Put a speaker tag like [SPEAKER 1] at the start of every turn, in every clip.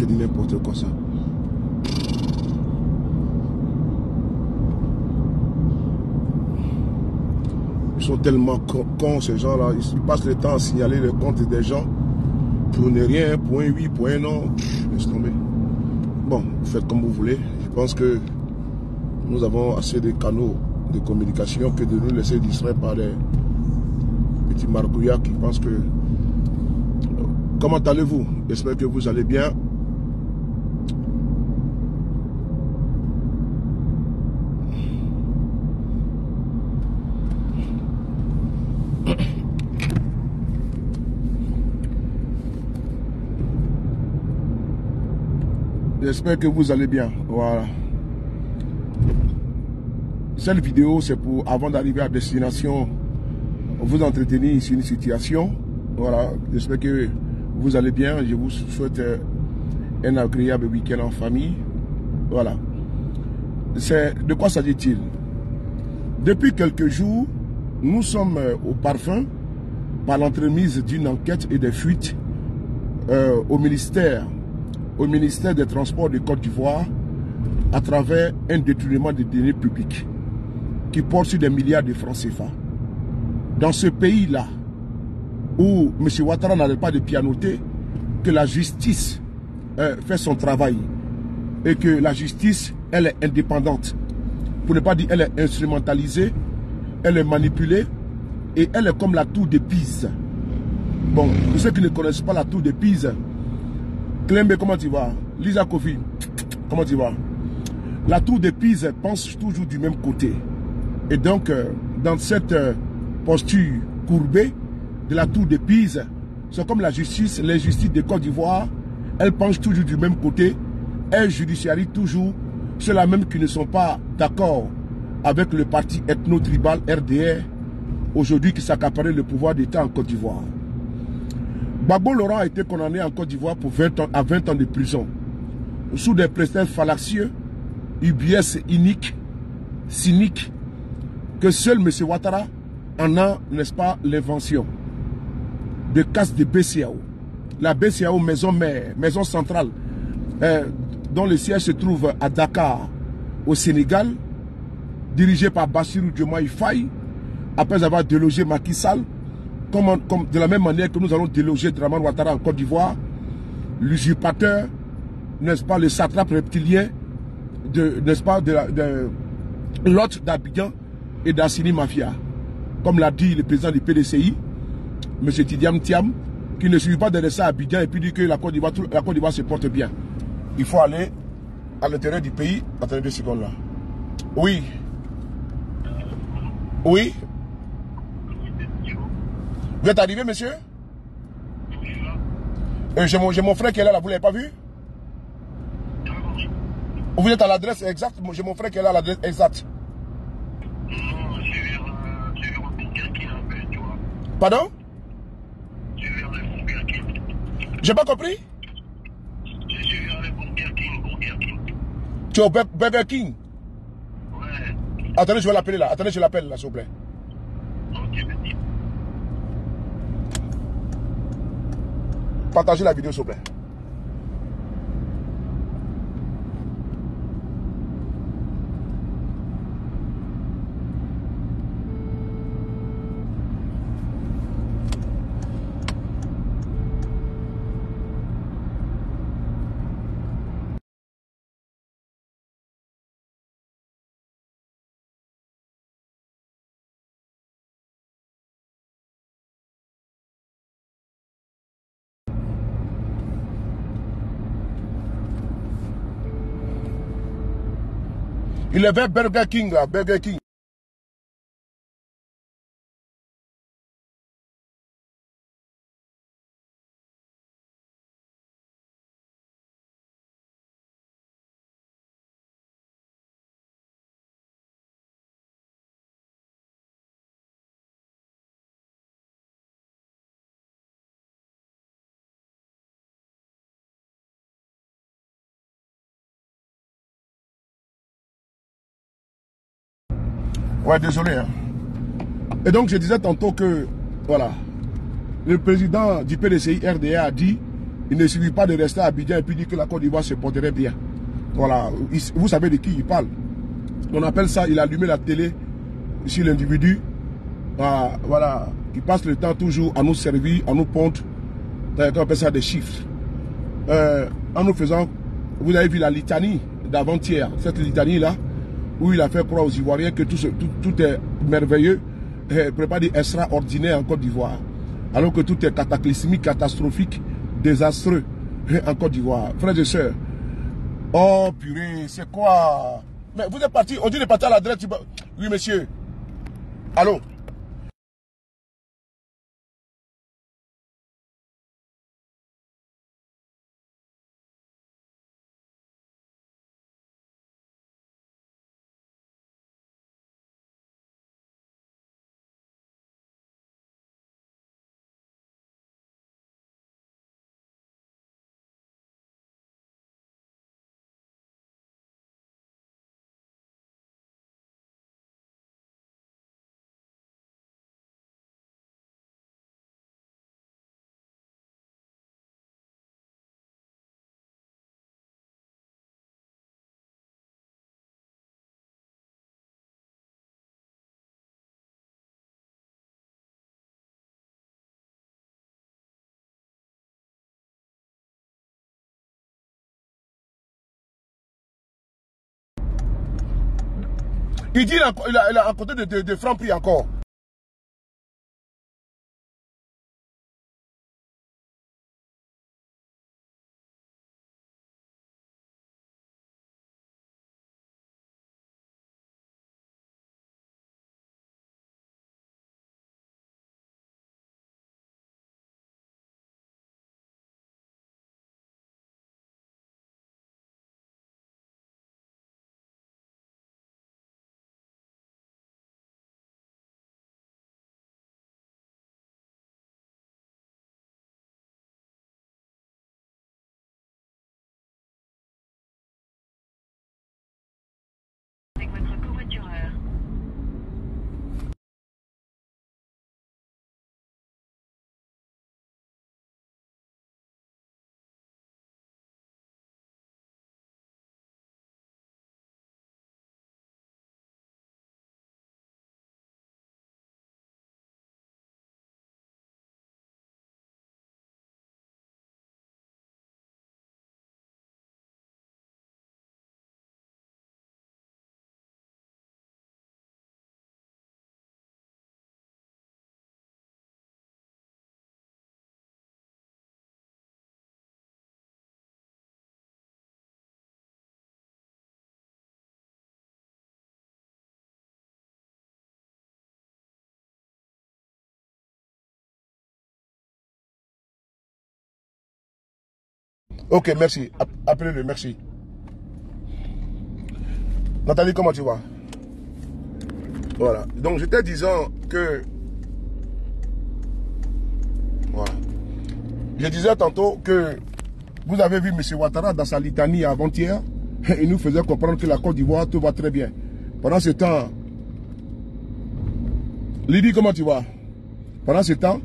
[SPEAKER 1] c'est n'importe quoi ça. Ils sont tellement cons, ces gens-là. Ils passent le temps à signaler le compte des gens pour ne rien, pour un oui, pour un non. Laisse tomber. Bon, faites comme vous voulez. Je pense que nous avons assez de canaux de communication que de nous laisser distraire par des petits margouillards qui pensent que... Comment allez-vous? J'espère que vous allez bien. J'espère que vous allez bien. Voilà. Cette vidéo, c'est pour, avant d'arriver à destination, vous entretenir sur une situation. Voilà. J'espère que vous allez bien. Je vous souhaite euh, un agréable week-end en famille. Voilà. C'est de quoi s'agit-il? Depuis quelques jours, nous sommes euh, au parfum par l'entremise d'une enquête et des fuites euh, au ministère au ministère des Transports de Côte d'Ivoire à travers un détournement des données publiques qui porte sur des milliards de francs CFA. Dans ce pays-là, où M. Ouattara n'arrête pas de pianoter, que la justice euh, fait son travail et que la justice, elle est indépendante. Pour ne pas dire elle est instrumentalisée, elle est manipulée et elle est comme la tour de Pise. Bon, pour ceux qui ne connaissent pas la tour de Pise, Clembe, comment tu vas? Lisa Kofi, comment tu vas? La tour de Pise pense toujours du même côté. Et donc, euh, dans cette euh, posture courbée de la tour de Pise, c'est comme la justice, les justices de Côte d'Ivoire, elles penchent toujours du même côté, elles judiciarisent toujours ceux-là même qui ne sont pas d'accord avec le parti ethno-tribal RDR, aujourd'hui qui s'accaparait le pouvoir d'État en Côte d'Ivoire. Babo Laurent a été condamné en Côte d'Ivoire pour 20 ans, à 20 ans de prison, sous des prétextes fallacieux, UBS iniques, cyniques, que seul M. Ouattara en a, n'est-ce pas, l'invention de casse de BCAO. La BCAO, maison mère, maison centrale, euh, dont le siège se trouve à Dakar, au Sénégal, dirigée par Bassirou Diomaye Faye, après avoir délogé Macky Sall, comme, de la même manière que nous allons déloger Draman Ouattara en Côte d'Ivoire, l'usurpateur, n'est-ce pas, le satrape reptilien, n'est-ce pas, de, de d'Abidjan et d'Assini Mafia. Comme l'a dit le président du PDCI, M. Tidiam Tiam, qui ne suit pas de à Abidjan et puis dit que la Côte d'Ivoire se porte bien. Il faut aller à l'intérieur du pays. Attendez deux secondes là. Oui. Oui. Vous êtes arrivé, monsieur? Euh, J'ai mon, mon, frère qui est là, là vous ne l'avez pas vu? Vous êtes à l'adresse exacte? J'ai mon frère qui est là à l'adresse exacte. Pardon? J'ai pas compris? Tu es au Burger King
[SPEAKER 2] Ouais.
[SPEAKER 1] Attendez, je vais l'appeler là. Attendez, je l'appelle là, s'il vous plaît. Partagez la vidéo, s'il vous plaît. Il est vers Burger King là, Burger King. Désolé. Hein. Et donc, je disais tantôt que, voilà, le président du PDCI RDA a dit Il ne suffit pas de rester à Abidjan et puis dire que la Côte d'Ivoire se porterait bien. Voilà. Vous savez de qui il parle. On appelle ça, il a allumé la télé sur l'individu. Ah, voilà. Qui passe le temps toujours à nous servir, à nous pondre. On appelle ça des chiffres. Euh, en nous faisant, vous avez vu la litanie d'avant-hier, cette litanie-là, où il a fait croire aux Ivoiriens que tout, tout, est merveilleux, et pas dire extraordinaire en Côte d'Ivoire. Alors que tout est cataclysmique, catastrophique, désastreux en Côte d'Ivoire. Frères et sœurs, oh purée, c'est quoi? Mais vous êtes parti, on dit de partir à l'adresse. Oui, monsieur. Allô? Il dit a, côté de, de, de francs prix encore. Ok, merci. Appelez-le, merci. Nathalie, comment tu vas? Voilà. Donc, j'étais disant que... Voilà. Je disais tantôt que vous avez vu M. Ouattara dans sa litanie avant-hier. Il nous faisait comprendre que la Côte d'Ivoire, tout va très bien. Pendant ce temps, Lydie, comment tu vas? Pendant ce temps,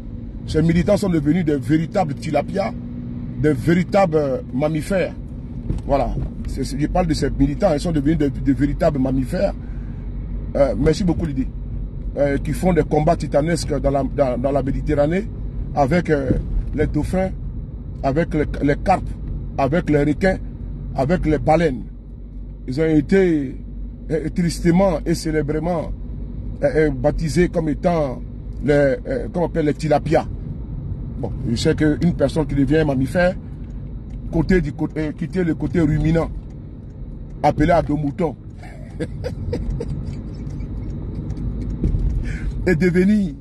[SPEAKER 1] ces militants sont devenus des véritables tilapias des véritables mammifères. Voilà. Je parle de ces militants, ils sont devenus de, véritables mammifères. Euh, merci beaucoup Lydie. Euh, qui font des combats titanesques dans la, dans, Méditerranée avec euh, les dauphins, avec les, carpes, avec les requins, avec les baleines. Ils ont été tristement et célébrément baptisés comme étant les, comment on appelle, les tilapias. Bon, je sais qu'une personne qui devient mammifère, côté du côté, euh, quitter le côté ruminant, appelé à deux moutons, et devenir,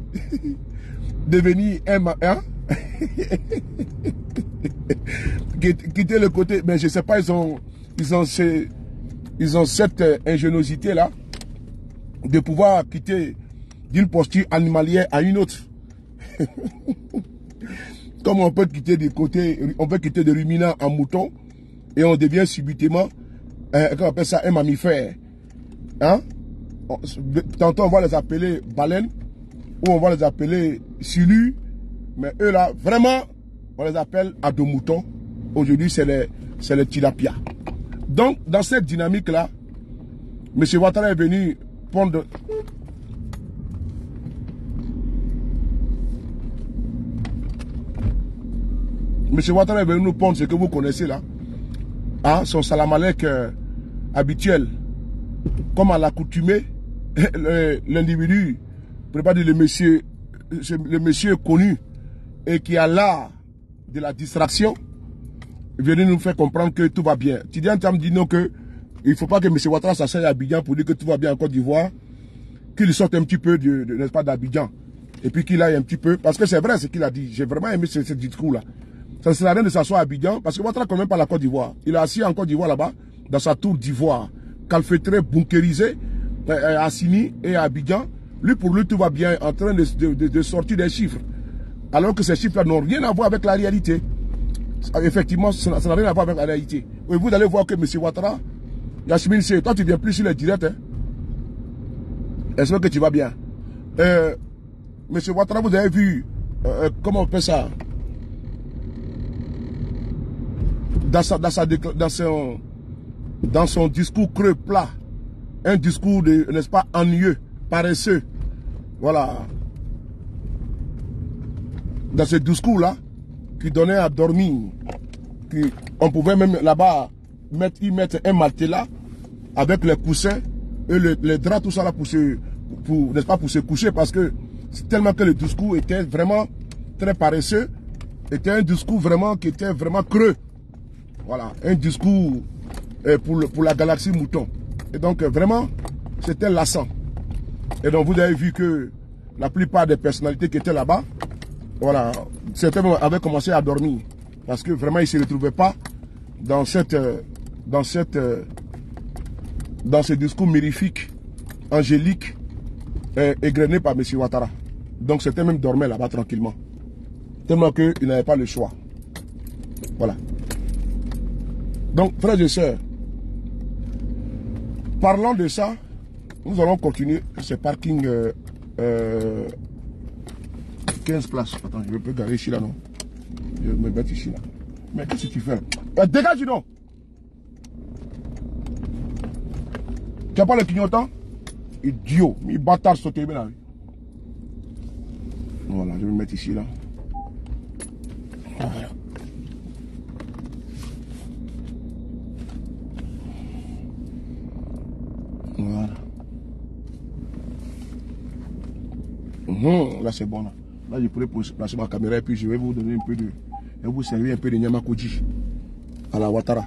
[SPEAKER 1] devenir un, hein? quitter le côté, mais je sais pas, ils ont, ils ont, ils ont cette euh, ingéniosité là de pouvoir quitter d'une posture animalière à une autre. Comme on peut quitter des côtés, on peut quitter des ruminants en mouton et on devient subitement, on appelle ça un mammifère. Hein? Tantôt on va les appeler baleines ou on va les appeler silus, mais eux là, vraiment, on les appelle à deux moutons aujourd'hui, c'est le, le tilapia. Donc, dans cette dynamique-là, M. Ouattara est venu prendre... M. Ouattara est venu nous prendre ce que vous connaissez là. Son salamalek euh, habituel. Comme à l'accoutumée, l'individu, ne pas dire le monsieur, le monsieur connu et qui a l'art de la distraction, vient nous faire comprendre que tout va bien. Tu dis en termes non que il ne faut pas que M. Ouattara s'asseye à Abidjan pour dire que tout va bien en Côte d'Ivoire, qu'il sorte un petit peu de, d'Abidjan. Et puis qu'il aille un petit peu, parce que c'est vrai ce qu'il a dit. J'ai vraiment aimé ce, discours-là. Ça ne sert à rien de s'asseoir à Abidjan, parce que Ouattara quand même pas la Côte d'Ivoire. Il est assis en Côte d'Ivoire là-bas, dans sa tour d'Ivoire, calfeutré, bunkérisé, euh, à Sini et à Abidjan. Lui, pour lui, tout va bien, en train de, sortir des chiffres. Alors que ces chiffres-là n'ont rien à voir avec la réalité. Effectivement, ça n'a rien à voir avec la réalité. Vous allez voir que M. Ouattara, Yasmine c'est toi tu viens plus sur les directs. Hein? Que tu vas bien? Euh, Monsieur Ouattara, vous avez vu, euh, euh, comment on fait ça? Dans, sa, dans, sa, dans, son, dans son discours creux plat, un discours, n'est-ce pas, ennuyeux, paresseux. Voilà. Dans ce discours-là, qui donnait à dormir, qui, on pouvait même là-bas mettre, y mettre un matelas avec les coussins et les draps, tout ça là pour se, pour, pas, pour se coucher parce que tellement que le discours était vraiment très paresseux, était un discours vraiment qui était vraiment creux. Voilà, un discours euh, pour, pour la galaxie mouton. Et donc euh, vraiment, c'était lassant. Et donc vous avez vu que la plupart des personnalités qui étaient là-bas, voilà, certains avaient commencé à dormir. Parce que vraiment, ils ne se retrouvaient pas dans cette, euh, dans cette, dans ce discours mirifique, angélique, et égrené par M. Ouattara. Donc c'était même dormait là-bas tranquillement. Tellement qu'il n'avait pas le choix. Voilà. Donc, frères et sœurs, parlant de ça, nous allons continuer ce parking 15 euh, euh, places. Attends, je peux garer ici là, non? Je vais me mettre ici là. Mais qu'est-ce que tu fais? Là Dégage, non Tu n'as pas le clignotant? Idiot. Mi bâtard sauté là. Voilà, je vais me mettre ici là. Voilà. Voilà. Mmh, là c'est bon là. Là je pourrais placer ma caméra et puis je vais vous donner un peu de. Et vous servir un peu de Nyamakoji à la Ouattara.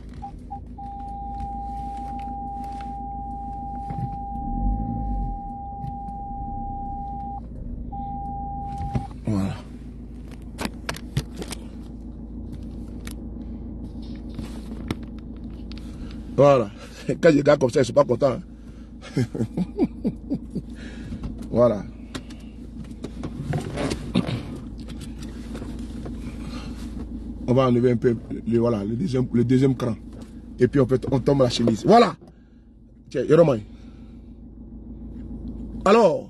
[SPEAKER 1] Voilà. Quand je regarde comme ça, je ne suis pas content. voilà. On va enlever un peu le, voilà, le, deuxième, le deuxième cran. Et puis on, peut, on tombe la chemise. Voilà. Tiens, Alors,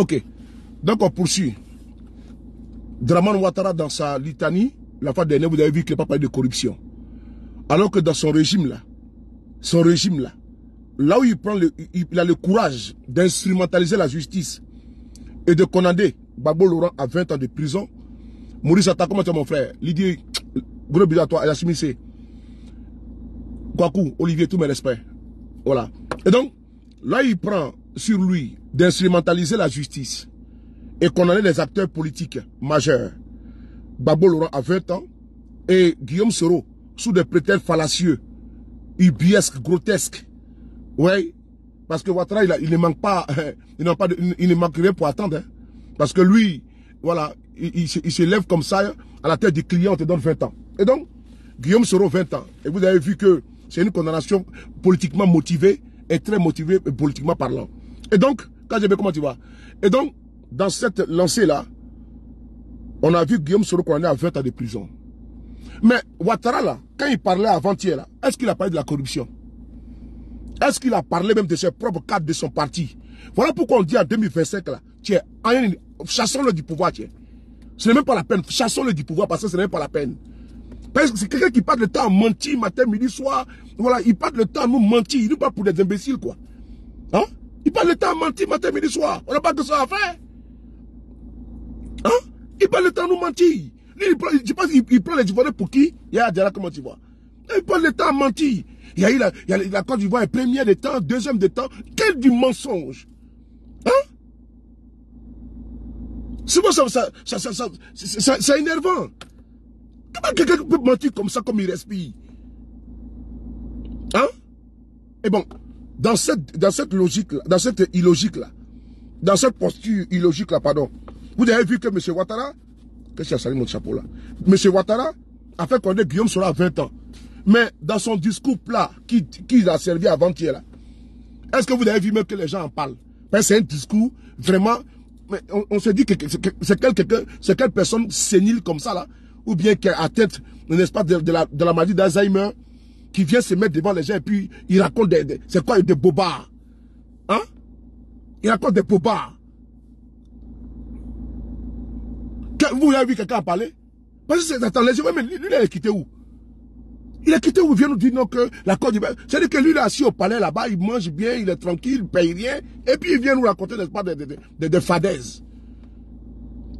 [SPEAKER 1] Ok. Donc on poursuit. Draman Ouattara dans sa litanie, la fois dernière, vous avez vu qu'il n'a pas parlé de corruption. Alors que dans son régime là, son régime là, là où il prend le, il a le courage d'instrumentaliser la justice et de condamner Babo Laurent à 20 ans de prison. Maurice Atta, comment tu es mon frère? Lydie, gros bisous à toi, Yassimi c'est. Kwaku, Olivier, tous mes respects. Voilà. Et donc, là il prend sur lui d'instrumentaliser la justice et condamner les acteurs politiques majeurs. Babo Laurent a 20 ans et Guillaume Soro sous des prétextes fallacieux, ubiesques, grotesques. Oui, parce que Ouattara, il, ne manque pas, il, pas il ne manque rien pour attendre. Hein. Parce que lui, voilà, il, se lève comme ça, à la tête du client, on te donne 20 ans. Et donc, Guillaume Soro, 20 ans. Et vous avez vu que c'est une condamnation politiquement motivée et très motivée politiquement parlant. Et donc, vais comment tu vois Et donc, dans cette lancée-là, On a vu Guillaume Soro condamné à 20 ans de prison. Mais Ouattara, là, quand il parlait avant-hier, est-ce qu'il a parlé de la corruption? Est-ce qu'il a parlé même de ses propres cadres de son parti? Voilà pourquoi on dit en 2025, là, tiens, chassons-le du pouvoir, tiens. Ce n'est même pas la peine. Chassons-le du pouvoir parce que ce n'est même pas la peine. Parce que c'est quelqu'un qui passe le temps à mentir matin, midi, soir. Voilà, il passe le temps à nous mentir. Il nous parle pour des imbéciles, quoi. Hein? Il passe le temps à mentir matin, midi, soir. On n'a pas que ça à faire. Hein? Il passe le temps à nous mentir. Lui, il prend, je pense qu'il prend les Ivoiriens pour qui? Il y a Diara, comment tu vois? Il passe le temps à mentir. Il y a eu la, il y a Côte d'Ivoire, première des temps, deuxième des temps. Quel du mensonge? Hein? C'est bon, ça, ça, ça, ça, ça c'est énervant. Comment quelqu'un peut mentir comme ça, comme il respire? Hein? Et bon, dans cette, dans cette logique-là, dans cette illogique-là, dans cette posture illogique-là, pardon, vous avez vu que M. Ouattara, que j'ai salé mon chapeau là, M. Ouattara a fait connaître Guillaume Sora 20 ans. Mais dans son discours plat, qui, qui a servi avant-hier là, est-ce que vous avez vu même que les gens en parlent? C'est un discours vraiment, on, se dit que c'est c'est quelle personne sénile comme ça là, ou bien qui est atteinte, n'est-ce pas, de, la, de la maladie d'Alzheimer, qui vient se mettre devant les gens et puis il raconte des, c'est quoi, des bobards. Hein? Il raconte des bobards. Vous avez vu quelqu'un parler? Parce que c'est, attends, les mais lui, il est quitté où? Il est quitté où? Il vient nous dire non que la Côte d'Ivoire. C'est-à-dire que lui, il est assis au palais là-bas, il mange bien, il est tranquille, il paye rien. Et puis il vient nous raconter, n'est-ce pas, des, fadaises.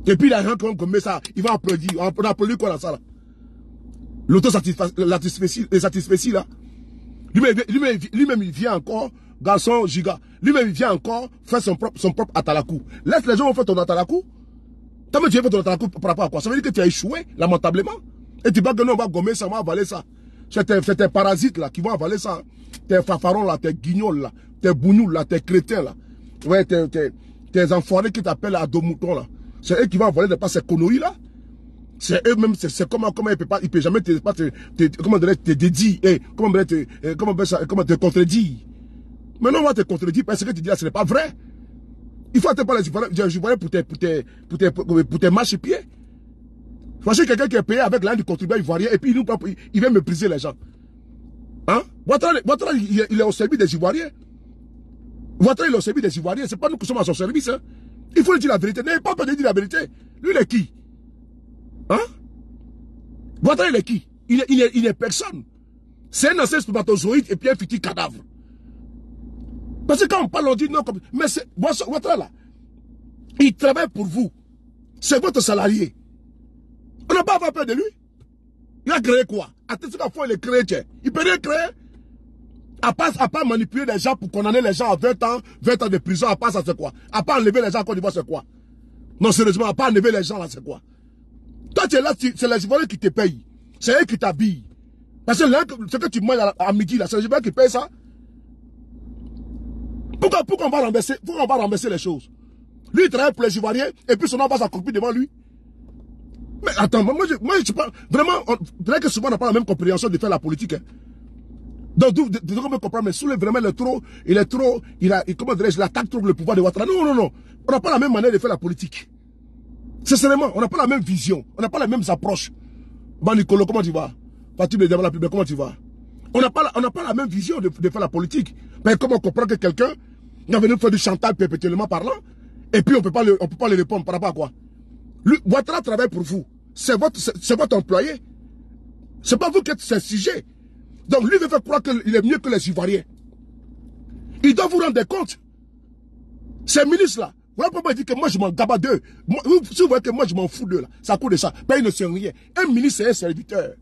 [SPEAKER 1] Et puis les gens qui comme ça, ils vont applaudir. On applaudit quoi dans ça là L'autosatisfaction là. Lui-même, il vient encore, garçon giga. Lui-même, il vient encore faire son propre, son propre atalakou. Laisse les gens faire ton atalakou. T'as tu as fait ton atalakou par rapport à quoi? Ça veut dire que tu as échoué lamentablement. Et tu vas que non, on va gommer ça, on va avaler ça. C'est tes, parasites là qui vont avaler ça. Tes fafarons là, tes guignols là, tes bougnous là, tes crétins là. Ouais, tes, tes, tes enfoirés qui t'appellent à deux moutons là. C'est eux qui vont voler de pas ces conneries-là. C'est eux-mêmes, c'est comment, comment il peut pas, il peut jamais te, pas te, te comment te dédier, eh, comment te, eh, comment, comment te contredire. Mais non, on va te contredire parce que tu dis là, ce n'est pas vrai. Il faut attendre par les Ivoiriens pour tes, pour tes, pour tes, pour tes marches pieds. Voici quelqu'un qui est payé avec l'un du contribuable ivoirien et puis il, nous, il vient mépriser les gens. Hein? Ouattara, il, est au service des Ivoiriens. Ouattara, il est au service des Ivoiriens. C'est pas nous qui sommes à son service, hein. Il faut dire la vérité. N'ayez pas peur de dire la vérité. Lui, il est qui? Hein? Ouattara, il est qui il est, personne. C'est un ancien spermatozoïde et puis un futur cadavre. Parce que quand on parle, on dit non. Comme... Mais c'est Ouattara, là, il travaille pour vous. C'est votre salarié. On n'a pas avoir peur de lui. Il a créé quoi? Il est créé. Il peut rien créer. À part, à manipuler les gens pour condamner les gens à 20 ans, 20 ans de prison, à part ça, c'est quoi? À part enlever les gens à Côte d'Ivoire, c'est quoi? Non, sérieusement, à part enlever les gens là, c'est quoi? Toi, tu es là, c'est les Ivoiriens qui te payent. C'est eux qui t'habillent. Parce que ce que tu manges à, midi, là, c'est les Ivoiriens qui payent ça. Pourquoi, on va on va renverser les choses? Lui, il travaille pour les Ivoiriens, et puis son nom va s'accroupir devant lui. Mais attends, moi, je, moi, je parle, vraiment, on, vrai que souvent on n'a pas la même compréhension de faire la politique. Hein. Donc, vous devez comprendre, mais Soule, vraiment, il est trop, il est trop, il a, comment dirais-je, il attaque trop le pouvoir de Ouattara. Non, non, non. On n'a pas la même manière de faire la politique. Sincèrement, on n'a pas la même vision. On n'a pas les mêmes approches. Bah, Nicolo, comment tu vas? Fatih de la comment tu vas? On n'a pas, pas la même vision de, faire la politique. Mais comment comprendre que quelqu'un va venir faire du chantage perpétuellement parlant, et puis on on peut pas le répondre par rapport à quoi? Lui, Ouattara travaille pour vous. C'est votre, votre employé. C'est pas vous qui êtes ce sujet. Donc lui veut faire croire qu'il est mieux que les Ivoiriens. Il doit vous rendre compte. Ces ministres-là, voilà pourquoi il dit que moi je m'en gaba d'eux. Si vous voyez que moi je m'en fous d'eux, là, ça coûte de ça. Mais ils ne sont rien. Un ministre, c'est un serviteur.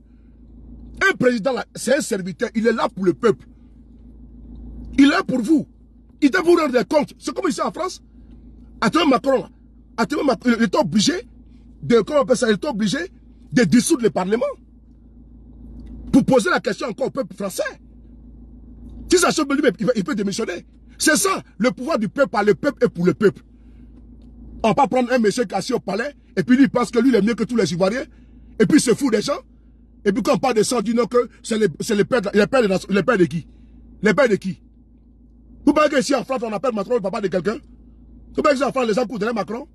[SPEAKER 1] Un président, c'est un serviteur. Il est là pour le peuple. Il est là pour vous. Il doit vous rendre compte. C'est comme ici en France. Actuellement, Macron, là, Macron, il est obligé de, comment ça, il est obligé de dissoudre le Parlement pour poser la question encore au peuple français. Si ça change, il peut démissionner. C'est ça, le pouvoir du peuple par le peuple et pour le peuple. On va prendre un monsieur qui assis au palais, et puis lui pense que lui il est mieux que tous les Ivoiriens, et puis il se fout des gens. Et puis quand on parle de ça, on dit non que c'est les, pères, les, pères de, les pères de qui? Les pères de qui? Vous parlez qu'ici en France, on appelle Macron le papa de quelqu'un? Vous parlez qu'ici en France, les gens courent derrière Macron?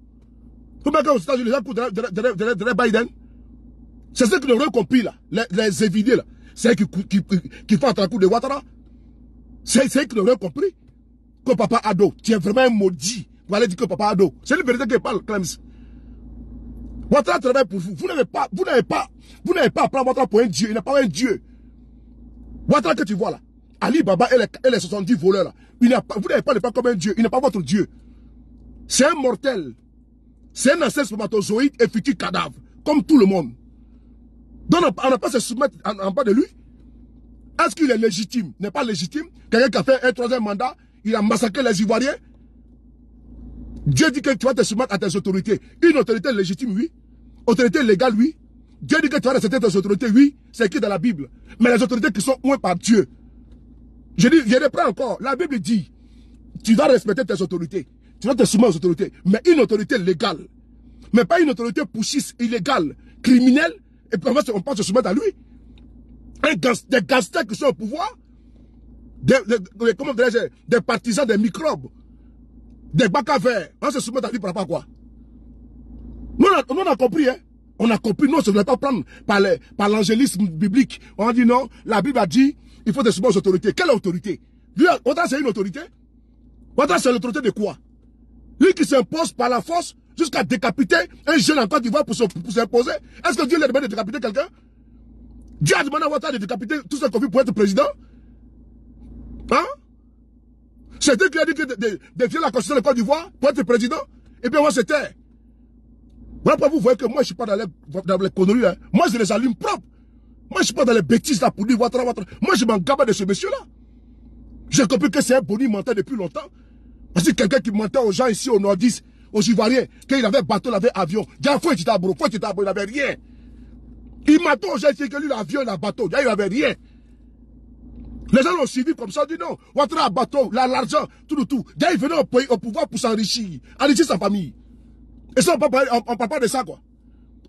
[SPEAKER 1] Comment aux États-Unis, les gens courent Biden? C'est ce qu'ils n'ont compris là, les, les évidés là. C'est qui, qui, qui font un coup de Ouattara. C'est eux qui n'ont compris. Que papa Ado, tu es vraiment maudit. Vous allez dire que papa Ado. C'est la vérité qui parle, Clems. Ouattara travaille pour vous. Vous n'avez pas, vous n'avez pas, vous n'avez pas à prendre Ouattara pour un dieu. Il n'est pas un dieu. Ouattara que tu vois là. Ali Baba et les, et les 70 voleurs là. Il pas, vous n'avez pas le pas comme un dieu. Il n'est pas votre dieu. C'est un mortel. C'est un ancêtre spermatozoïde et futur cadavre. Comme tout le monde. Donc on n'a pas à se soumettre en, bas de lui. Est-ce qu'il est légitime? N'est pas légitime? Quelqu'un qui a fait un troisième mandat, il a massacré les Ivoiriens. Dieu dit que tu vas te soumettre à tes autorités. Une autorité légitime, oui. Autorité légale, oui. Dieu dit que tu vas respecter tes autorités, oui. C'est écrit dans la Bible. Mais les autorités qui sont ouées par Dieu. Je dis, je reprends encore. La Bible dit, tu dois respecter tes autorités. Tu dois te soumettre aux autorités. Mais une autorité légale. Mais pas une autorité poussiste, illégale, criminelle. Et puis on peut se soumettre à lui. Un des gangsters qui sont au pouvoir. Des partisans des microbes. Des bacs à verre. On se soumet à lui par rapport à quoi? Nous on, a, compris, hein. On a compris, non, on ne se voulait pas prendre par l'angélisme biblique. On a dit non, la Bible a dit, il faut se soumettre aux autorités. Quelle autorité? Lui, c'est une autorité Autant c'est l'autorité de quoi? Lui qui s'impose par la force jusqu'à décapiter un jeune en Côte d'Ivoire pour s'imposer. Est-ce que Dieu lui a demandé de décapiter quelqu'un? Dieu a demandé à Ouattara de décapiter tout ce qu'on veut pour être président Hein? C'est Dieu qui a dit de, de, défier la constitution de Côte d'Ivoire pour être président Et bien moi c'était. Voilà vous voyez que moi je ne suis pas dans les, dans les conneries. Hein. Moi je les allume propres. Moi je ne suis pas dans les bêtises là pour dire. Moi je m'en gabe de ce monsieur-là. J'ai compris que c'est un boni menteur depuis longtemps. Parce que quelqu'un qui mentait aux gens ici au Nordiste, aux Ivoiriens, qu'il avait bateau, il avait avion. Déjà, faut être bro, faut être il rien. Il m'a aux gens ici que lui, l'avion, il a bateau. Il n'avait rien. Les gens l'ont suivi comme ça, dit non, Ouattara a bateau, l'argent, tout, tout, tout. Déjà, il venait au, pouvoir pour s'enrichir, enrichir sa famille. Et ça, on ne parle pas de ça, quoi.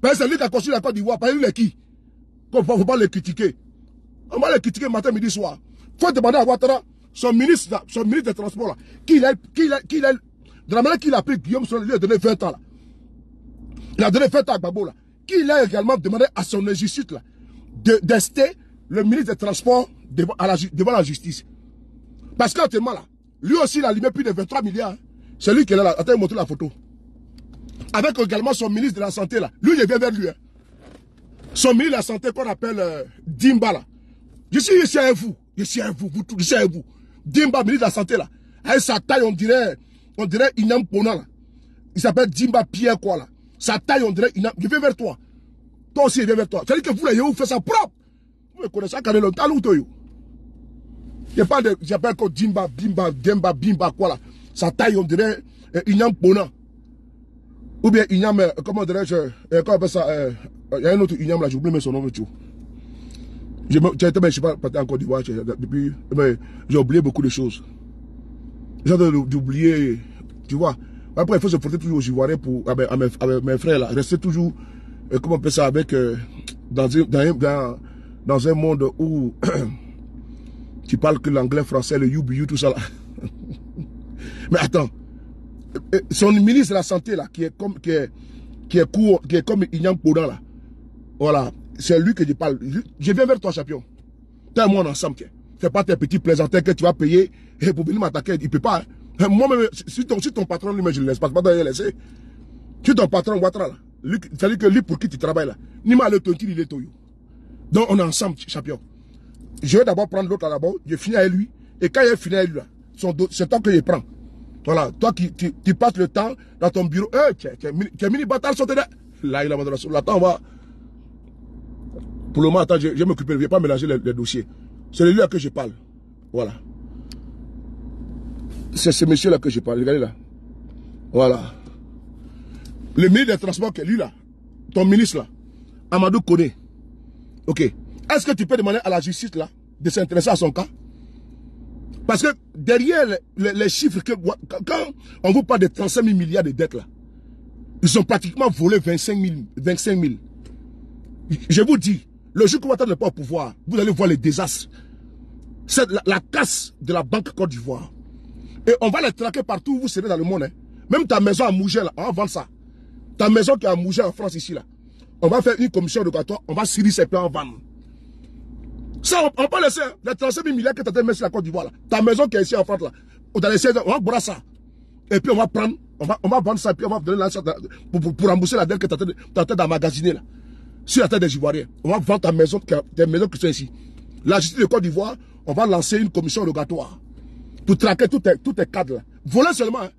[SPEAKER 1] Que c'est lui qui a construit la Côte d'Ivoire, lui, il est qui? Il ne faut pas le critiquer. On va le critiquer matin, midi, soir. Il faut demander à Ouattara, son ministre, son ministre des Transports, là, qu'il de la manière qu'il a pris Guillaume Sorolla, lui a donné 20 ans, là. Il a donné 20 ans à Gbagbo, là. Qu'il a également demandé à son injustice, là, d'ester le ministre des Transports devant, la, devant la justice. Parce qu'actuellement, là, lui aussi, il a limé plus de 23 milliards. Hein. C'est lui qui est là, attends, montrer la photo. Avec également son ministre de la Santé, là. Lui, il vient vers lui, hein. Son ministre de la Santé qu'on appelle euh, Dimba, là. Je suis ici avec vous. Je suis avec vous, vous je avec vous. Dimba, ministre de la Santé, là. Avec sa taille, on dirait, on dirait Inam Pona, là. Il s'appelle Dimba Pierre, quoi, là. Sa taille, on dirait Inam. Je viens vers toi. Toi aussi, il vient vers toi. C'est-à-dire que vous, là, vous faites ça propre. Vous me connaissez, quand talou, toi, Il n'y a pas de, j'appelle comme Dimba, Bimba, Demba, Bimba, quoi, là. Sa taille, on dirait euh, Pona. Ou bien Inyam, euh, comment dirais-je, euh, comment on appelle ça, euh, il y a un autre Inyam là, j'ai oublié son nom, tu vois. Je ne suis pas parti en Côte d'Ivoire depuis, mais j'ai oublié beaucoup de choses. J'ai d'oublier, tu vois. Après, il faut se porter toujours aux Ivoiriens pour, avec, mes, frères là, rester toujours, euh, comment on appelle ça, avec, dans, dans, dans, un monde où tu parles que l'anglais, français, le you, you, tout ça là. mais attends, euh, son ministre de la Santé là, qui est comme, qui est, qui est, court, qui est comme Inyang Podan là, voilà, c'est lui que je parle. Je viens vers toi, champion. T'es monde ensemble. Fais pas tes petits plaisantins que tu vas payer et pour venir m'attaquer. Il peut pas. Hein. Moi-même, si ton, ton patron lui, je ne laisse pas. Pas de laisser. Si ton patron Ouattara là, c'est-à-dire que lui pour qui tu travailles là, ni mal le il est toyo. Donc on est ensemble, champion. Je vais d'abord prendre l'autre là d'abord, je finis avec lui. Et quand il fini avec lui c'est toi que je prends. Voilà, toi qui passes le temps dans ton bureau, eh, tu es mini bâtard là. Là, il a la Attends, on va. Pour le moment, attends, je, je m'occuper, je ne vais pas mélanger les, dossiers. C'est lui là que je parle. Voilà. C'est ce monsieur-là que je parle. Regardez là. Voilà. Le ministre des Transports, qui est lui là, ton ministre là, Amadou Kone. Ok. Est-ce que tu peux demander à la justice là de s'intéresser à son cas? Parce que derrière les, chiffres, que, quand on vous parle de 35 000 milliards de dettes là, ils ont pratiquement volé 25 000. 25 000. Je vous dis, le jour que Ouattara n'est pas au pouvoir, vous allez voir les désastres. C'est la, casse de la Banque Côte d'Ivoire. Et on va les traquer partout où vous serez dans le monde. Hein. Même ta maison à Mougé, là, on va vendre ça. Ta maison qui a bougé en France ici, là. On va faire une commission de on va scier ses plans en vente. Ça, on, peut laisser les 35 000 milliards que tu as mis sur la Côte d'Ivoire. Ta maison qui est ici en France, là. On va on va boire ça. Et puis on va prendre, on va, on va vendre ça, et puis on va donner l'argent pour, pour, rembourser la dette que tu as en train d'emmagasiner là. Sur la tête des Ivoiriens. On va vendre ta maison, tes maisons qui sont ici. La justice de Côte d'Ivoire, on va lancer une commission rogatoire pour traquer tous tes, tes cadres là. Voler seulement, hein.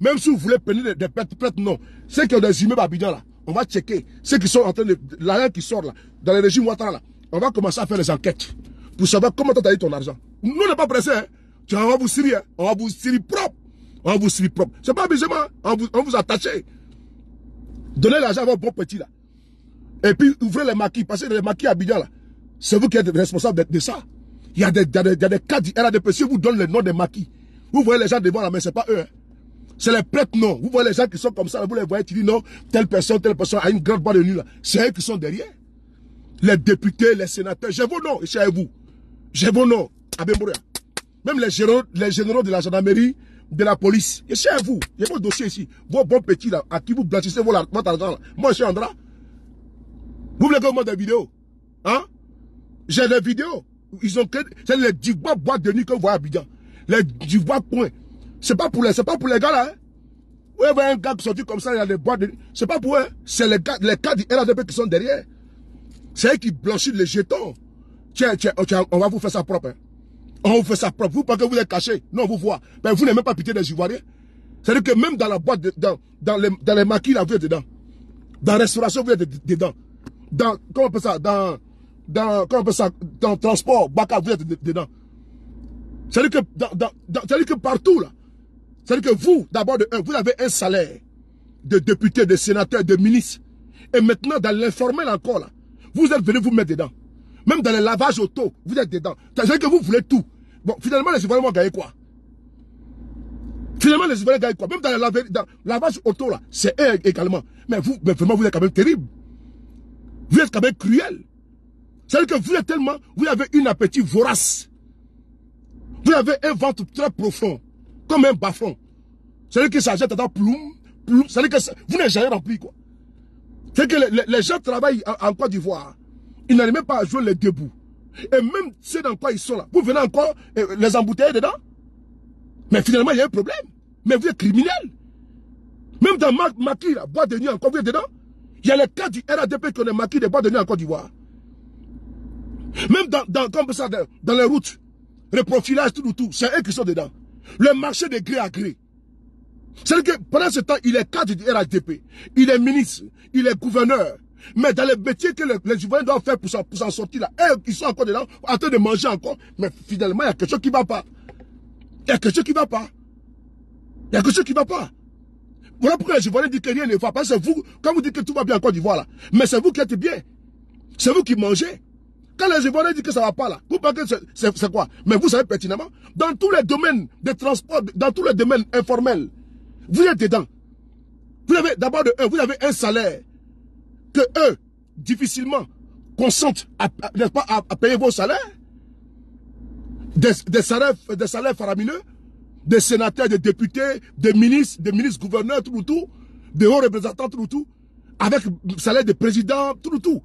[SPEAKER 1] Même si vous voulez prendre des, prêtres, non. Ceux qui ont des immeubles à Abidjan là, on va checker. Ceux qui sont en train de, l'argent qui sort là, dans les régimes Ouattara là, on va commencer à faire les enquêtes pour savoir comment tu as eu ton argent. Nous, on n'est pas pressés, hein. On va vous hein. on va vous scier propre. On vous suit propre. C'est pas hein. on vous, on vous attache. Donnez l'argent à vos bons petits là. Et puis ouvrez les maquis, parce que les maquis à Abidjan là, c'est vous qui êtes responsable de, ça. Il y a des, il y a des, il y a des cas si vous donnez le nom des maquis, vous voyez les gens devant la main, c'est pas eux. Hein. C'est les prêtres, non. Vous voyez les gens qui sont comme ça, vous les voyez, tu dis non, telle personne, telle personne a une grande boîte de nuit là. C'est eux qui sont derrière. Les députés, les sénateurs, j'ai vos noms, c'est vous. J'ai vos noms, à Même les généraux, les généraux de la gendarmerie, de la police. C'est vous. A vos dossiers ici. Vos bons petits là, à qui vous blanchissez votre argent là. Moi, je suis Andra. Vous voulez que moi des vidéos Hein? J'ai des vidéos. Ils ont C'est les Dubois boîtes de nuit que vous voyez à Abidjan. Les Dubois points. C'est pas pour les, c'est pas pour les gars là, hein? Vous voyez un gars qui sorti comme ça, il a des boîtes de nuit. C'est pas pour eux. C'est les gars, les gars du RADP qui sont derrière. C'est eux qui blanchissent les jetons. Tiens, tiens, on va vous faire ça propre. Hein. On vous fait ça propre. Vous, parce que vous êtes caché. Non, vous voit. Ben, vous n'avez même pas pitié des Ivoiriens. C'est-à-dire que même dans la boîte, dans, dans, les, dans les maquis, là, vous êtes dedans. Dans la restauration, vous êtes dedans. Dans, comment on peut ça, dans, dans, comment on ça, dans le transport, Baka, vous êtes dedans. C'est-à-dire que, dans, dans, que partout, là, c'est-à-dire que vous, d'abord, de vous avez un salaire de député, de sénateur, de ministre. Et maintenant, dans l'informel encore, là, vous êtes venu vous mettre dedans. Même dans les lavages auto, vous êtes dedans. C'est-à-dire que vous voulez tout. Bon, finalement, les Ivoiriens vont gagner quoi? Finalement, les Ivoiriens gagnent quoi? Même dans le lavage auto, là, c'est eux également. Mais vous, vraiment, vous êtes quand même terrible. Vous êtes quand même cruel. C'est-à-dire que vous êtes tellement, vous avez une appétit vorace. Vous avez un ventre très profond, comme un bafon. C'est-à-dire que ça jette dans ploum, ploum. C'est-à-dire que vous n'êtes jamais rempli, quoi. C'est-à-dire que les, gens travaillent en, Côte d'Ivoire. Ils n'arrivent même pas à jouer les debout. Et même c'est dans quoi ils sont là. Vous venez encore euh, les embouteiller dedans. Mais finalement, il y a un problème. Mais vous êtes criminel. Même dans ma boîte de nuit encore, vous êtes dedans. Il y a le cas du RADP qui a maquis des boîtes de nuit en Côte d'Ivoire. Même dans, comme ça, dans, les routes, le profilage, tout, tout, tout, c'est eux qui sont dedans. Le marché de gré à gré. C'est-à-dire que pendant ce temps, il est cadre du RADP. Il est ministre, il est gouverneur, mais dans les métiers que les, les Ivoiriens doivent faire pour s'en sortir là, ils sont encore dedans, en train de manger encore. Mais finalement, il y a quelque chose qui ne va pas. Il y a quelque chose qui ne va pas. Il y a quelque chose qui ne va pas. Voilà pourquoi les Ivoiriens disent que rien ne va pas. C'est vous, quand vous dites que tout va bien en Côte d'Ivoire là, mais c'est vous qui êtes bien. C'est vous qui mangez. Quand les Ivoiriens disent que ça ne va pas là, vous pensez que c'est quoi? Mais vous savez pertinemment, dans tous les domaines de transport, dans tous les domaines informels, vous êtes dedans. Vous avez d'abord de un, vous avez un salaire que eux, difficilement, consentent à, payer vos salaires, des, salaires, des salaires faramineux, des sénateurs, des députés, des ministres, des ministres gouverneurs, tout, des hauts représentants, tout, tout, avec le salaire des présidents, tout, tout.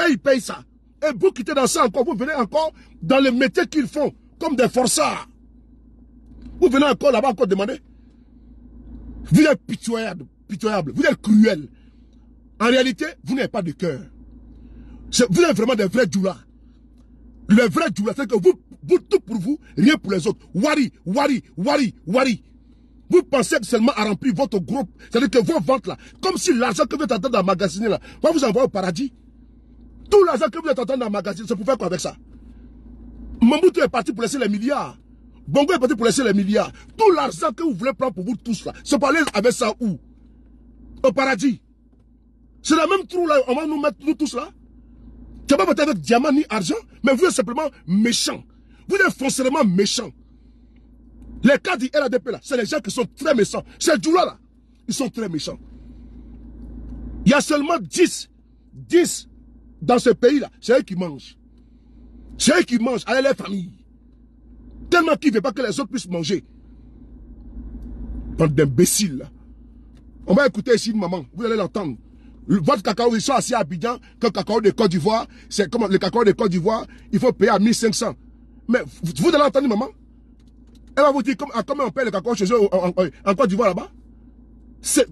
[SPEAKER 1] Et ils payent ça. Et vous quittez dans ça encore, vous venez encore dans le métier qu'ils font, comme des forçats. Vous venez encore là-bas encore demander. Vous êtes pitoyable, pitoyable, vous êtes cruel. En réalité, vous n'avez pas de cœur. Vous êtes vraiment des vrais djoulas. Le vrai djoula, c'est que vous, vous, tout pour vous, rien pour les autres. Wari, wari, wari, wari. Vous pensez seulement à remplir votre groupe, c'est-à-dire que vos ventes là, comme si l'argent que vous êtes en train d'emmagasiner là, va vous envoyer au paradis. Tout l'argent que vous êtes en train d'emmagasiner, c'est pour faire quoi avec ça? Mobutu est parti pour laisser les milliards. Bongo est parti pour laisser les milliards. Tout l'argent que vous voulez prendre pour vous tous là, c'est pour aller avec ça où? Au paradis. C'est la même trou là, on va nous mettre nous tous là. Tu n'as pas peut-être avec diamant ni argent, mais vous êtes simplement méchant. Vous êtes foncièrement méchant. Les cas du RADP là, c'est les gens qui sont très méchants. Ces jours là, ils sont très méchants. Il y a seulement 10, 10 dans ce pays là, c'est eux qui mangent. C'est eux qui mangent avec les familles. Tellement qu'ils ne veulent pas que les autres puissent manger. Bande d'imbéciles. On va écouter ici une maman. Vous allez l'entendre. Votre cacao, ils sont assis à Abidjan, que le cacao de Côte d'Ivoire, c'est comme le cacao de Côte d'Ivoire, il faut payer à 1500. Mais vous allez entendre, maman? Elle va vous dire comment on paye le cacao chez eux en, Côte d'Ivoire là-bas?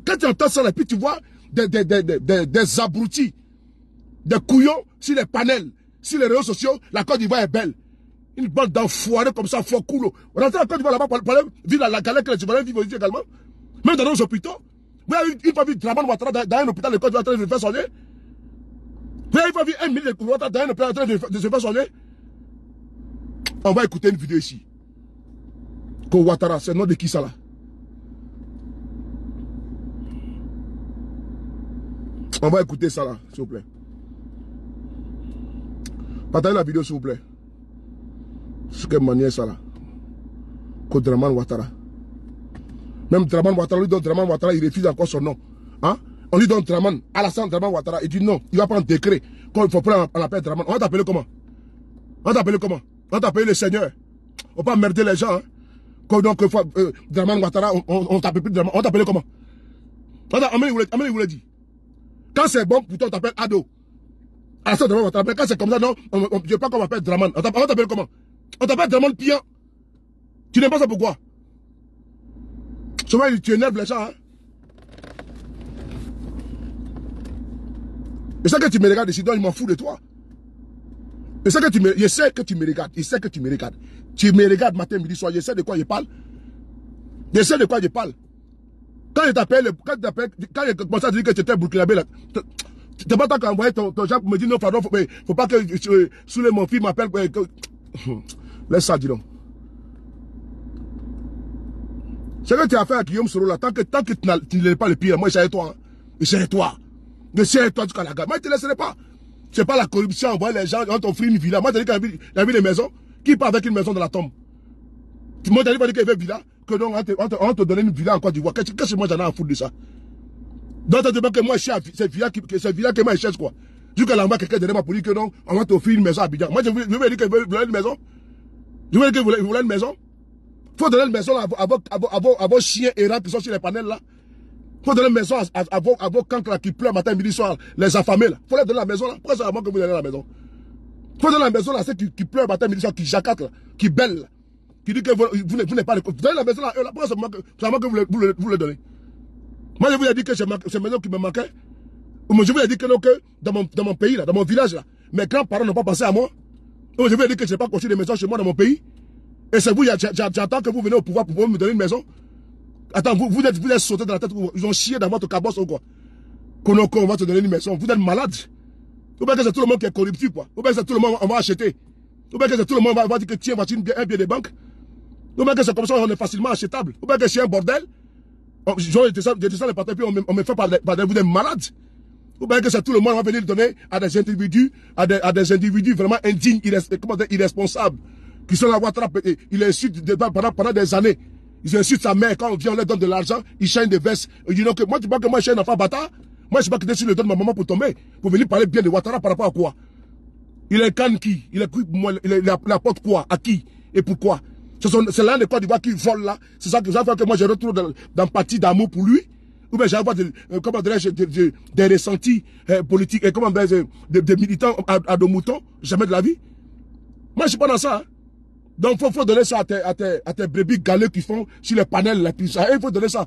[SPEAKER 1] Quand tu entends ça, puis tu vois des, des, des, des, des abrutis, des couillons sur les panels, sur les réseaux sociaux, la Côte d'Ivoire est belle. Une bande d'enfoirés comme ça, faux coulo. On entend la Côte d'Ivoire là-bas pour vivre la galère que les Ivoiriens vivent aussi également. Même dans nos hôpitaux. Vous avez une fois vu Draman Ouattara dans un hôpital de Côte d'Ivoire en train de se faire soigner Vous avez une fois vu un ministre de Ouattara dans un hôpital en train de se faire soigner On va écouter une vidéo ici. Que Ouattara, c'est le nom de qui ça là? On va écouter ça là, s'il vous plaît. Partagez la vidéo, s'il vous plaît. Manière ça là. Que Draman Ouattara. Même Draman Ouattara, lui donne Draman Ouattara, il refuse encore son nom. Hein? On lui donne Draman, Alassane Draman Ouattara, il dit non, il va prendre un décret. Quand il faut prendre, on l'appelle Draman. On va t'appeler comment? On va t'appeler comment? On va t'appeler le Seigneur. On va pas merder les gens. Hein? Quand donc, euh, Draman Ouattara, on, on, on t'appelle plus Draman. On va t'appeler comment? Amélie vous l'a dit. Quand c'est bon, putain, on t'appelle Ado. Alassane Draman Ouattara. Quand c'est comme ça, non, on, on, je veux pas qu'on m'appelle Draman. On t'appelle comment? On t'appelle Draman Pian. Tu n'aimes pas ça pourquoi Souvent, tu énerves les gens. Hein? Et ça que tu me regardes ici, il m'en fout de toi. Et ça que tu me, je sais que tu me regardes, je sais que tu me regardes. Tu me regardes matin, midi, soir, je sais de quoi je parle. Je sais de quoi je parle. Quand je t'appelle, quand je t'appelle, quand je commence à dire que tu étais burkinabé là, t'es pas tant qu'à envoyer ton, ton genre pour me dire non, pardon, faut, faut pas que euh, sous les mon fils m'appelle. Laisse ça, dis donc. Ce que tu as fait à Guillaume Soro là, tant que, tant que tu n'es pas le pire, moi j'essaie toi. Hein. toi. J'essaie toi jusqu'à la gare. Moi je te laisserai pas. C'est pas la corruption, on voit les gens, on t'offre une villa. Moi je dit qu'il y a vu des maisons. Qui part avec une maison dans la tombe? Moi je dit qu'il y avait une villa. Que donc on te, on donnait une villa en Côte d'Ivoire. Qu'est-ce que moi j'en ai à foutre de ça? Donc tu dis que moi je cherche, c'est villa, c'est villa que moi je cherche quoi. Jusqu'à l'envoi quelqu'un derrière pour dire que non, on va t'offrir une maison à Abidjan. Moi je veux dire que vous voulez une maison. Veux dire que vous voulez une maison? Faut donner une maison à, vos, chiens errants qui sont sur les panels là. faut donner une maison à, vos, à vos cancres qui pleurent matin, midi, soir, les affamés là. faut leur donner la maison là. Pourquoi c'est à que vous donnez la maison? Faut donner la maison à ceux qui, pleurent matin, midi, soir, qui jacatent là, qui bellent là. Qui disent que vous, vous, n'êtes pas les... Vous donnez la maison là, eux là. Pourquoi c'est à que, vous, le, vous, vous donnez? Moi je vous ai dit que c'est ma maison qui me manquait. Je vous ai dit que dans mon, dans mon pays là, dans mon village là, mes grands-parents n'ont pas pensé à moi. Je vous ai dit que je n'ai pas construit des maisons chez moi dans mon pays. Et c'est vous, j'attends que vous venez au pouvoir pour me donner une maison. Attends, vous, vous êtes, vous êtes sauté dans la tête, ils ont chié dans votre cabosse ou quoi. Qu'on on va te donner une maison. Vous êtes malade. Ou bien que c'est tout le monde qui est corruptif, quoi. Ou bien que c'est tout le monde, on va acheter. Ou bien que c'est tout le monde, on va, dire que tiens, voici un bien de banque. Ou bien que c'est comme ça, on est facilement achetable. Ou bien que c'est un bordel. J'étais ça, j'étais ça le parti, puis on me, fait par des, par des, vous êtes malades. Ou bien que c'est tout le monde, on va venir donner à des individus, à des, individus vraiment indignes, irresponsables qui sont là, Ouattara, il insulte pendant, pendant des années. Ils insultent sa mère, quand on vient, on leur donne de l'argent, ils chaînent des vestes. Ils disent que moi, tu vois que moi, je suis un enfant bâtard. Moi, je sais pas que tu le donnes ma maman pour tomber, pour venir parler bien de Ouattara par rapport à quoi? Il incarne qui? Il il, apporte quoi? À qui? Et pourquoi? C'est l'un des Côte d'Ivoire qui vole là. C'est ça que j'avoue que moi, je retrouve d'empathie, d'amour pour lui. Ou bien j'avoue euh, des ressentis euh, politiques et comment des, militants à, à de moutons. Jamais de la vie. Moi, je suis pas dans ça. Hein. Donc, il faut, donner ça à tes, à tes, à tes brebis galeux qui font sur les panels, les ça. Il faut donner ça.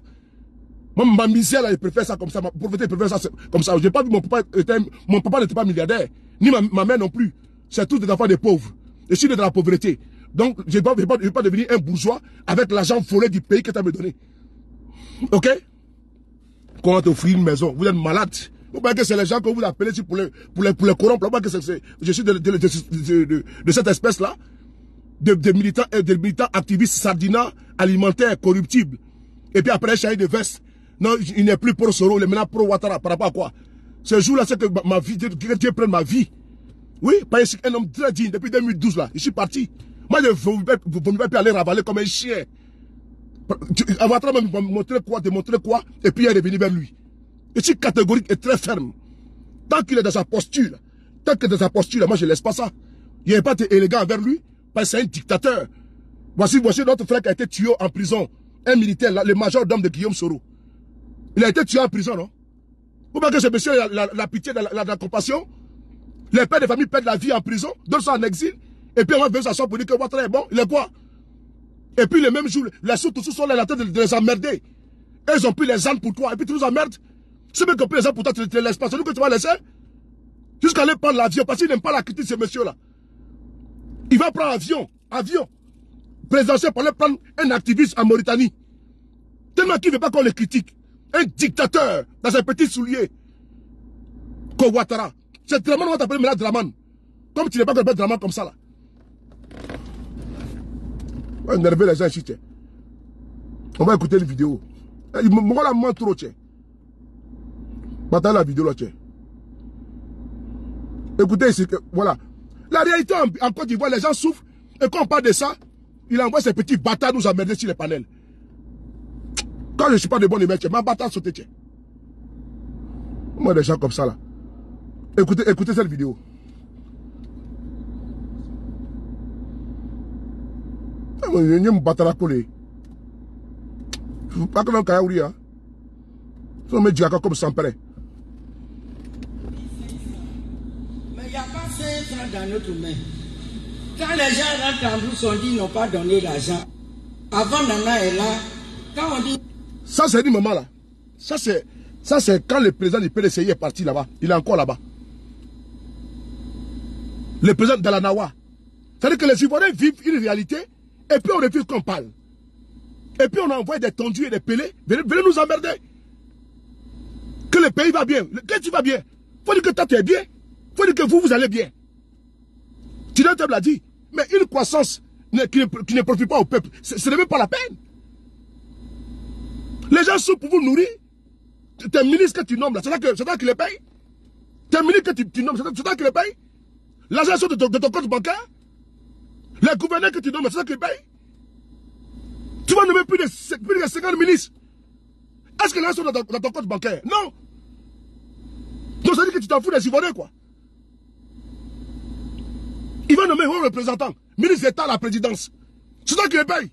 [SPEAKER 1] Moi, ma misère, là, je préfère ça comme ça. Ma pauvreté, je préfère ça comme ça. J'ai pas vu mon papa, était, mon papa n'était pas milliardaire. Ni ma, mère non plus. C'est tous des enfants des pauvres. Je suis de la pauvreté. Donc, je ne vais, pas, pas devenir un bourgeois avec l'argent volé du pays que tu as me donné. Ok? Comment t'offrir une maison Vous êtes malade. Vous voyez que c'est les gens que vous appelez pour les, pour les, pour les corrompre. Vous que c'est, je suis de, de, cette espèce-là de, militants, euh, de militants activistes sardinats, alimentaires, corruptibles. Et puis après, j'ai de veste. Non, il n'est plus pro Soro, il est maintenant pro Ouattara. Par rapport à quoi? Ce jour-là, c'est que ma vie, Dieu prenne ma vie. Oui, parce qu'un homme très digne, depuis 2012, là, je suis parti. Moi, je ne veux pas aller ravaler comme un chien. Ouattara m'a montré quoi, démontrer quoi, et puis il est revenu vers lui. Je suis catégorique et très ferme. Tant qu'il est dans sa posture, tant qu'il est dans sa posture, moi je ne laisse pas ça. Il n'est pas été élégant vers lui, parce que c'est un dictateur. Voici, voici notre frère qui a été tué en prison. Un militaire, le majordome de Guillaume Soro. Il a été tué en prison, non? Vous voyez que ce monsieur a la, pitié, la, compassion? Les pères de famille perdent la vie en prison, d'autres sont en exil, et puis on va s'asseoir pour dire que votre est bon, il est quoi? Et puis le même jour, les sous sont là la tête de, les emmerder. Et ils ont pris les armes pour toi, et puis tu nous emmerdes. Si même qu'on pris les armes pour toi, tu te laisses pas, c'est nous que tu vas laisser Jusqu'à aller prendre l'avion, parce qu'il n'aime pas la critique, ce monsieur-là. Il va prendre avion, avion, présidentiel pour aller prendre un activiste en Mauritanie. Tellement qu'il ne veut pas qu'on le critique. Un dictateur dans un petit soulier. Kowatara. C'est Draman, on va t'appeler Mela Draman. Comme tu n'es pas un Draman comme ça là. On énerver les gens ici. On va écouter les vidéos. Il me la moins trop, tiens. La vidéo là. Écoutez ici, voilà. La réalité en, Côte d'Ivoire, les gens souffrent. Et quand on parle de ça, il envoie ses petits bâtards nous emmerder sur les panels. Quand je ne suis pas de bon humeur, ma bâtard sauté, tiens. Moi, des gens comme ça, là. Écoutez, écoutez cette vidéo. Je ne me bâtard collé. Je ne pas que l'on caille. Je me dis comme sans prêt.
[SPEAKER 2] Mais il n'y a pas 5 francs dans notre main. Quand les gens rentrent en brousse, on dit qu'ils n'ont pas donné l'argent. Avant Nana est là, quand on dit
[SPEAKER 1] ça, c'est dit maman là. Ça, c'est ça c'est quand le président du PDCI est parti là-bas. Il est encore là-bas. Le président de la Nawa. C'est-à-dire que les Ivoiriens vivent une réalité et puis on refuse qu'on parle. Et puis on envoie des tondus et des pelés. Venez, nous emmerder. Que le pays va bien. Que tu vas bien. faut dire que toi tu es bien. faut dire que vous, vous allez bien. Tidal l'a dit. Mais une croissance qui ne, profite pas au peuple, ce n'est même pas la peine. Les gens sont pour vous nourrir. Tes ministres que tu nommes là, c'est toi qui les paye. Tes ministres que tu, nommes, c'est toi qui les paye. L'argent de, de, ton compte bancaire. Les gouverneurs que tu nommes, c'est toi qui paye. Tu vas nommer plus de, 50 ministres. Est-ce que l'argent sont dans, ton compte bancaire? Non. Donc ça veut dire que tu t'en fous des Ivoiriens, quoi. Il va nommer un représentant, ministre d'État à la présidence. C'est toi qui paye.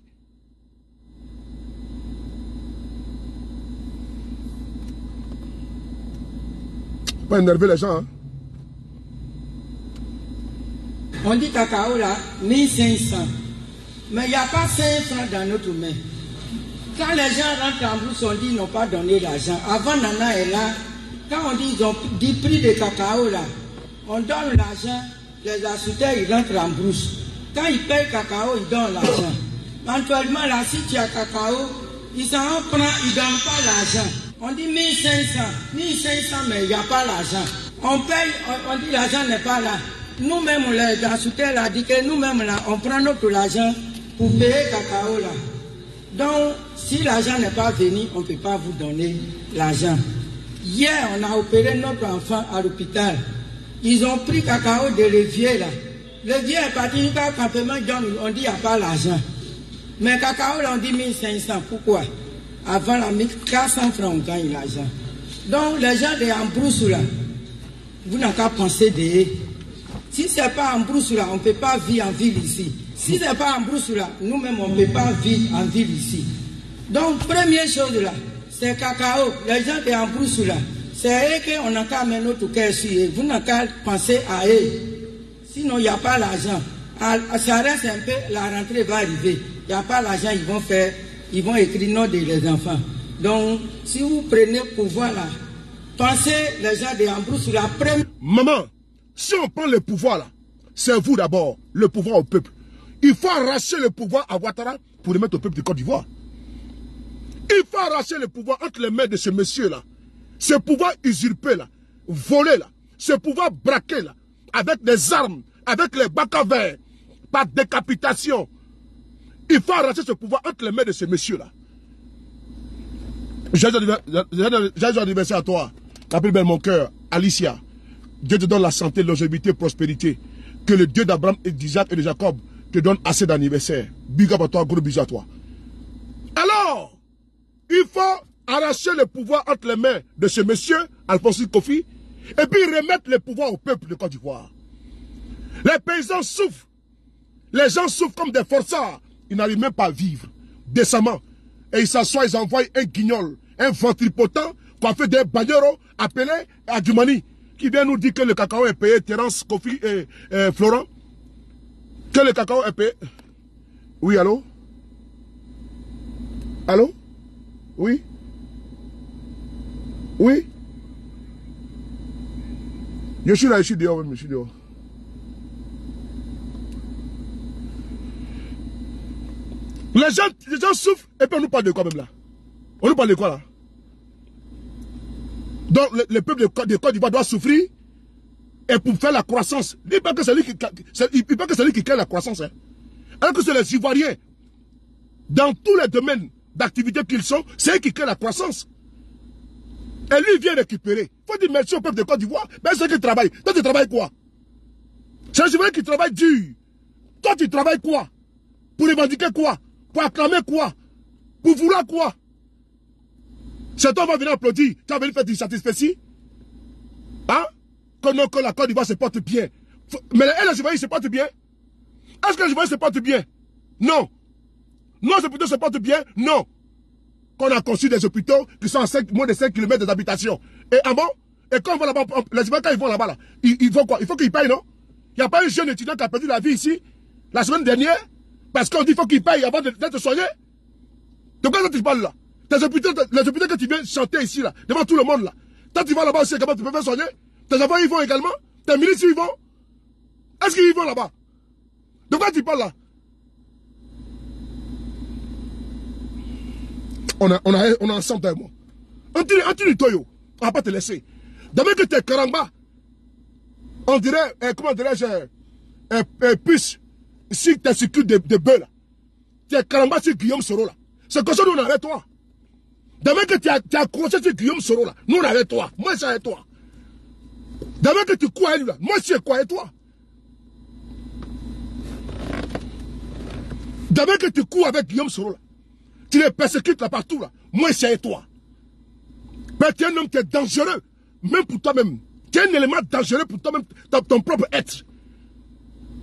[SPEAKER 1] pas énerver les gens. Hein.
[SPEAKER 2] On dit cacao là, 1500. Mais il n'y a pas 5 francs dans notre main. Quand les gens rentrent en brousse, on dit qu'ils n'ont pas donné l'argent. Avant Nana est là, quand on dit qu'ils ont dit prix de cacao là, on donne l'argent, les assistants ils rentrent en brousse. Quand ils payent cacao, ils donnent l'argent. Actuellement là, si tu as cacao, ils s'en prennent, ils ne donnent pas l'argent. On dit 1500, 1500, mais il n'y a pas l'argent. On paye, on, dit l'argent n'est pas là. Nous-mêmes, les a dit que nous-mêmes, là, on prend notre argent pour payer cacao. Donc, si l'argent n'est pas venu, on ne peut pas vous donner l'argent. Hier, on a opéré notre enfant à l'hôpital. Ils ont pris cacao de l'évier là. L'évier est parti jusqu'à campement on dit qu'il n'y a pas l'argent. Mais cacao là, on dit 1500. Pourquoi? Avant la 400 francs, on gagne l'argent. Donc, les gens de Ambrousse, là, vous n'avez qu'à penser de Si ce n'est pas Ambrousse, là, on ne peut pas vivre en ville ici. Si ce n'est pas Ambrousse, là, nous-mêmes, on ne peut pas vivre en ville ici. Donc, première chose, là, c'est cacao. Les gens de Ambrousse, là, c'est eux qu'on n'a qu'à mettre notre cœur sur eux. Vous n'avez qu'à penser à eux. Sinon, il n'y a pas l'argent. Ça reste un peu, la rentrée va arriver. Il n'y a pas l'argent, ils vont faire ils vont écrire nom des enfants. Donc, si vous prenez pouvoir là, pensez les gens de Ambrou sur la première...
[SPEAKER 1] Maman, si on prend le pouvoir là, c'est vous d'abord, le pouvoir au peuple. Il faut arracher le pouvoir à Ouattara pour le mettre au peuple de Côte d'Ivoire. Il faut arracher le pouvoir entre les mains de ce monsieur-là. Ce pouvoir usurpé là, volé là, ce pouvoir braqué là, avec des armes, avec les bacs à verre, par décapitation, il faut arracher ce pouvoir entre les mains de ces messieurs-là. J'ai un anniversaire à toi. La plus belle mon cœur, Alicia. Dieu te donne la santé, longévité, prospérité. Que le Dieu d'Abraham et d'Isaac et de Jacob te donne assez d'anniversaire. Big up à toi, gros bisous à toi. Alors, il faut arracher le pouvoir entre les mains de ce monsieur, Alphonse Kofi, et puis remettre le pouvoir au peuple de Côte d'Ivoire. Les paysans souffrent. Les gens souffrent comme des forçats. Ils n'arrivent même pas à vivre décemment. Et ils s'assoient, ils envoient un guignol, un ventripotent coiffé des bagneros appelé Adjumani, qui vient nous dire que le cacao est payé, Terence, Kofi et, Florent, que le cacao est payé. Oui, allô? Allô? Oui? Oui? Je suis là, je suis dehors, je suis dehors. Les gens, les gens souffrent et puis on nous parle de quoi même là? On nous parle de quoi là? Donc le, peuple de, Côte d'Ivoire doit souffrir et pour faire la croissance. Il pas que c'est lui qui, qui crée la croissance. Hein. Alors que c'est les Ivoiriens, dans tous les domaines d'activité qu'ils sont, c'est eux qui créent la croissance. Et lui vient récupérer. Il faut dire merci au peuple de Côte d'Ivoire. Mais c'est qui travaille. Toi, tu travailles quoi? C'est les Ivoiriens qui travaillent dur. Toi, tu travailles quoi? Pour revendiquer quoi? Pour acclamer quoi? Pour vouloir quoi? Cet homme va venir applaudir. Tu vas venir faire du satisfait Hein? Que non, la Côte d'Ivoire se porte bien. Mais elle, les Ivoiriens se portent bien Est-ce que les Ivoiriens se portent bien? Non. Nos hôpitaux se portent bien? Non. Qu'on a conçu des hôpitaux qui sont à 5, moins de 5 km d'habitation. Et ah bon? Et quand on va là-bas, les quand ils vont là-bas, là, ils, ils quoi? Il faut qu'ils payent, non? Il n'y a pas un jeune étudiant qui a perdu la vie ici, la semaine dernière parce qu'on dit qu'il faut qu'il paye avant d'être soigné. De quoi tu parles là? Tes Les hôpitaux que tu viens chanter ici, là, devant tout le monde, là. Toi, tu vas là-bas aussi, comment tu peux faire soigner? Tes enfants, ils vont également? Tes ministres, ils vont? Est-ce qu'ils vont là-bas? De quoi tu parles là? On a, on a, on a un centre moi. Toyo, on va pas te laisser. Demain que t'es Karamba, on dirait, eh, comment dirais-je, eh, eh, puce si tu circuit de, de bœufs là, tu es caramba sur Guillaume Soro là. C'est comme ça nous avec toi. Demain que tu as, tu as accroché sur Guillaume Soro là, nous on est avec toi. Moi je suis avec toi. Demain que tu crois à lui là, moi je suis quoi avec toi? Demain que tu cours avec Guillaume Soro là, tu les persécutes là partout là, moi je suis avec toi. Mais tu es un homme qui est dangereux, même pour toi-même. Tu es un élément dangereux pour toi-même, ton propre être.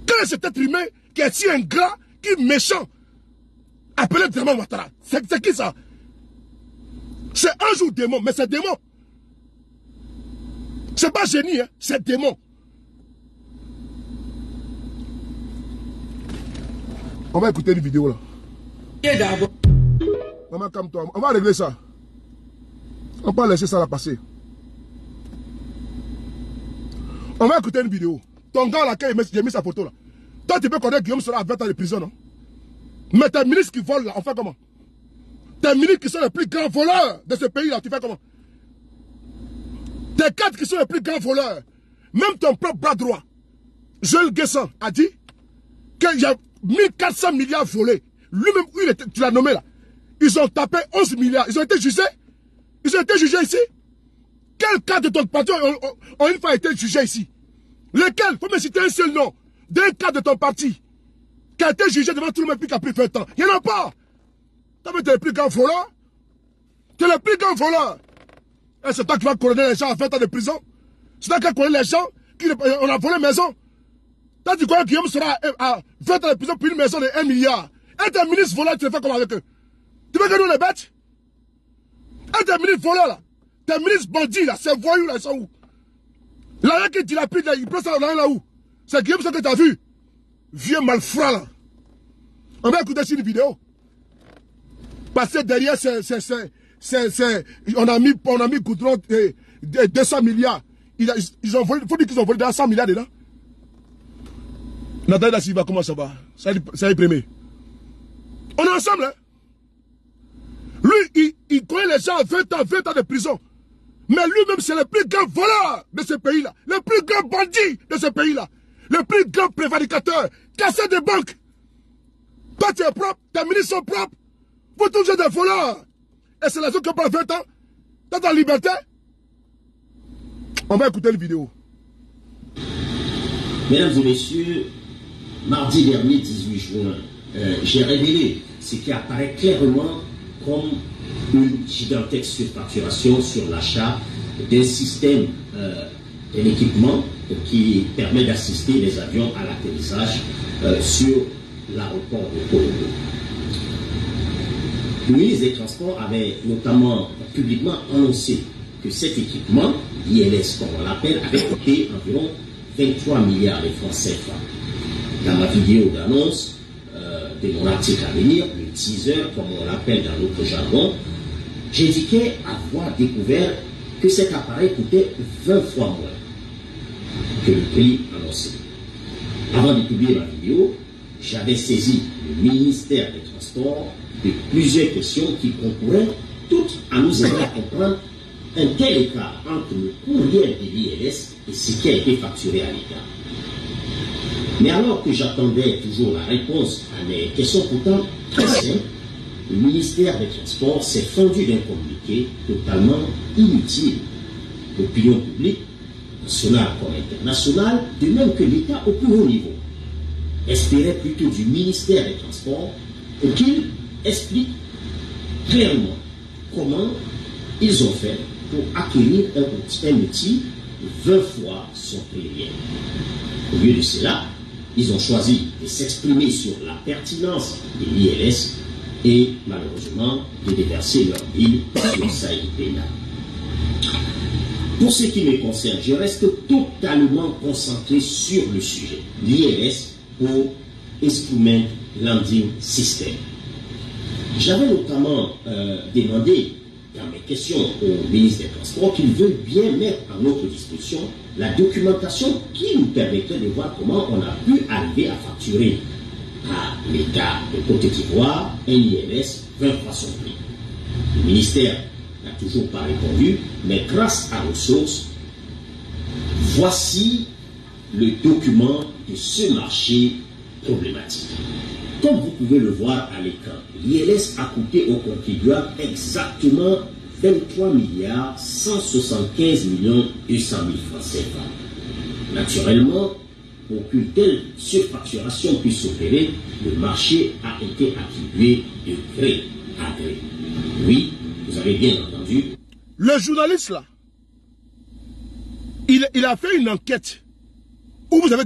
[SPEAKER 1] Quel est cet être humain qui est si ingrat, qui est méchant, appelé Draman Ouattara. C'est qui ça? C'est un jour démon, mais c'est démon. C'est pas génie, hein? c'est démon. On va écouter une vidéo là. Maman, calme-toi. On va régler ça. On va pas laisser ça là passer. On va écouter une vidéo. Ton gars là, qui a mis sa photo là. Toi, tu peux connaître Guillaume sera à 20 ans de prison, non? Mais tes ministres qui volent là, on fait comment? Tes ministres qui sont les plus grands voleurs de ce pays là, tu fais comment? Tes quatre qui sont les plus grands voleurs, même ton propre bras droit, Joël Guesson a dit qu'il y a 1400 milliards volés. Lui-même, tu l'as nommé là. Ils ont tapé 11 milliards. Ils ont été jugés. Ils ont été jugés ici. Quel cas de ton patron ont, une fois été jugés ici? Lesquels Faut me citer un seul nom d'un cas de ton parti qui a été jugé devant tout le monde puis qui a pris 20 ans. Il n'y en a pas. Tu es le plus grand voleur. Tu es le plus grand voleur. Et c'est toi qui vas couronner les gens à 20 ans de prison. C'est toi qui vas couronner les gens qui on a volé maison. Toi, tu crois que Guillaume sera à 20 ans de prison pour une maison de 1 milliard. Et tes ministres voleurs, tu fais comment avec eux? Tu veux que nous les bêtes Et tes ministres voleurs là Tes ministres bandits là, ces voyous là, ils sont où? L'argent qui dilapide là, il prend ça là où? C'est Guillaume ce que tu as vu? Vieux malfrat là. On va écouter sur une vidéo. Que derrière, c'est, on a mis, on a mis Goudron, 200 milliards. Ils, ils ont volé, faut dire qu'ils ont volé 100 milliards dedans. Nathalie Silva, comment ça va? Ça est primé. On est ensemble, hein Lui, il, il connaît les gens à 20 ans, 20 ans de prison. Mais lui-même, c'est le plus grand voleur de ce pays-là. Le plus grand bandit de ce pays-là le plus grand prévaricateur, casseur des banques. Toi, tu es propre, tes ministres sont propres. Toujours des voleurs. Et c'est la zone qui prend 20 ans. T'es en liberté. On va écouter la vidéo.
[SPEAKER 3] Mesdames et messieurs, mardi dernier, 18 juin, euh, j'ai révélé ce qui apparaît clairement comme une gigantesque surfacturation sur l'achat d'un système euh, un équipement qui permet d'assister les avions à l'atterrissage euh, sur l'aéroport de Colombo. Le ministre des Transports avait notamment publiquement annoncé que cet équipement, l'ILS comme on l'appelle, avait coûté environ 23 milliards de francs CFA. Dans ma vidéo d'annonce euh, de mon article à venir, le teaser comme on l'appelle dans notre jargon, j'indiquais avoir découvert que cet appareil coûtait 20 fois moins que le prix annoncé. Avant de publier ma vidéo, j'avais saisi le ministère des Transports de plusieurs questions qui concouraient toutes à nous aider à comprendre un tel écart entre le courriel de l'ILS et ce qui a été facturé à l'État. Mais alors que j'attendais toujours la réponse à mes questions pourtant très simples, le ministère des Transports s'est fendu d'un communiqué totalement inutile. L'opinion publique, nationale comme internationale, de même que l'État au plus haut niveau, espérait plutôt du ministère des Transports qu'il explique clairement comment ils ont fait pour acquérir un outil, un outil 20 fois son prix réel. Au lieu de cela, ils ont choisi de s'exprimer sur la pertinence de l'ILS et malheureusement de déverser leur bille sur Saïd Pénal. Pour ce qui me concerne, je reste totalement concentré sur le sujet. L'ILS pour Instrument Landing System. J'avais notamment euh, demandé dans mes questions au ministre des Transports qu'il veuille bien mettre à notre disposition la documentation qui nous permettrait de voir comment on a pu arriver à facturer à l'État de Côte d'Ivoire un ILS 20 fois son prix. Le ministère n'a toujours pas répondu, mais grâce à nos sources, voici le document de ce marché problématique. Comme vous pouvez le voir à l'écran, l'ILS a coûté aux contribuables exactement 23 milliards 175 millions 200 000 francs CFA. Naturellement, pour qu'une telle surfacturation puisse s'opérer, le marché a été attribué de gré à gré. Oui, vous avez bien entendu.
[SPEAKER 1] Le journaliste là, il a fait une enquête où vous avez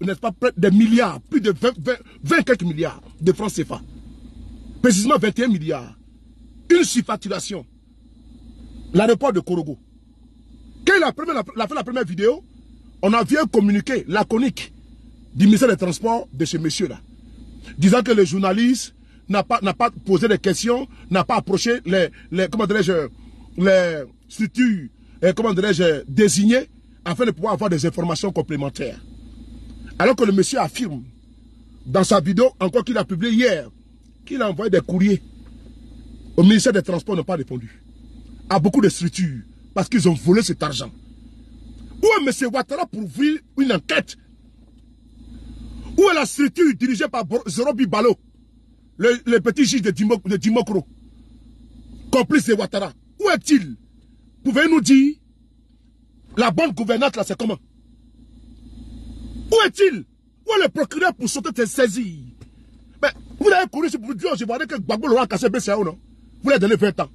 [SPEAKER 1] n'est-ce pas, près des milliards, plus de 20, 20, 20 quelques milliards de francs CFA. Précisément 21 milliards. Une surfacturation. L'aéroport de Korogo. Quand il a, fait la première vidéo, on a vu un communiqué laconique du ministère des Transports de ce monsieur-là, disant que le journaliste n'a pas, pas posé des questions, n'a pas approché les, les comment dirais-je, les structures, eh, comment désignées afin de pouvoir avoir des informations complémentaires. Alors que le monsieur affirme, dans sa vidéo, encore qu'il a publié hier, qu'il a envoyé des courriers au ministère des Transports n'a pas répondu. À beaucoup de structures, parce qu'ils ont volé cet argent. Où est M. Ouattara pour ouvrir une enquête? Où est la structure dirigée par Zorobi Balo, le, petit juge de, Dimokro, complice de Ouattara? Où est-il? Pouvez-vous nous dire la bonne gouvernante, là, c'est comment? Où est-il? Où est le procureur pour sauter tes saisies? Mais vous avez couru pour dire, je vois que Gbagbo l'aura cassé BCAO, non? Vous l'avez donné 20 ans.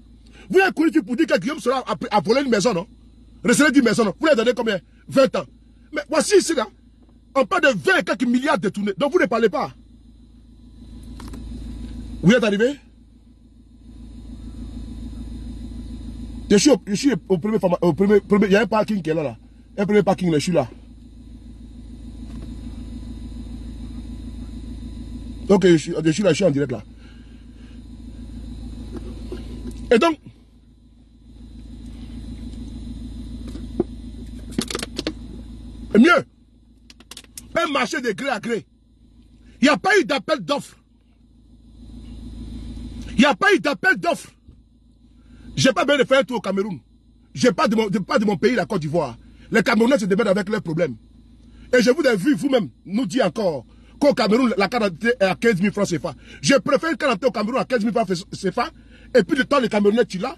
[SPEAKER 1] Vous avez couru pour dire que Guillaume sera a, volé une maison, non? Receler 10 maisons, non? Vous l'avez donné combien? 20 ans. Mais voici ici, là, on parle de 20 et quelques milliards détournés. Donc vous ne parlez pas. Vous êtes arrivé? Je suis, au, je suis au, premier, au premier, premier, Il y a un parking qui est là, là. Un premier parking, je suis là. Ok, je suis, je suis là, je suis en direct là. Et donc, mieux, un marché de gré à gré. Il n'y a pas eu d'appel d'offres. Il n'y a pas eu d'appel d'offres. Je n'ai pas besoin de faire un tour au Cameroun. Je n'ai pas, de mon, pas de mon pays, la Côte d'Ivoire. Les Camerounais se débattent avec leurs problèmes. Et je vous ai vu, vous-même, nous dire encore qu'au Cameroun, la carte est à 15 000 francs CFA. Je préfère une carte au Cameroun à 15 000 francs CFA, et puis le temps les Camerounais tu l'as,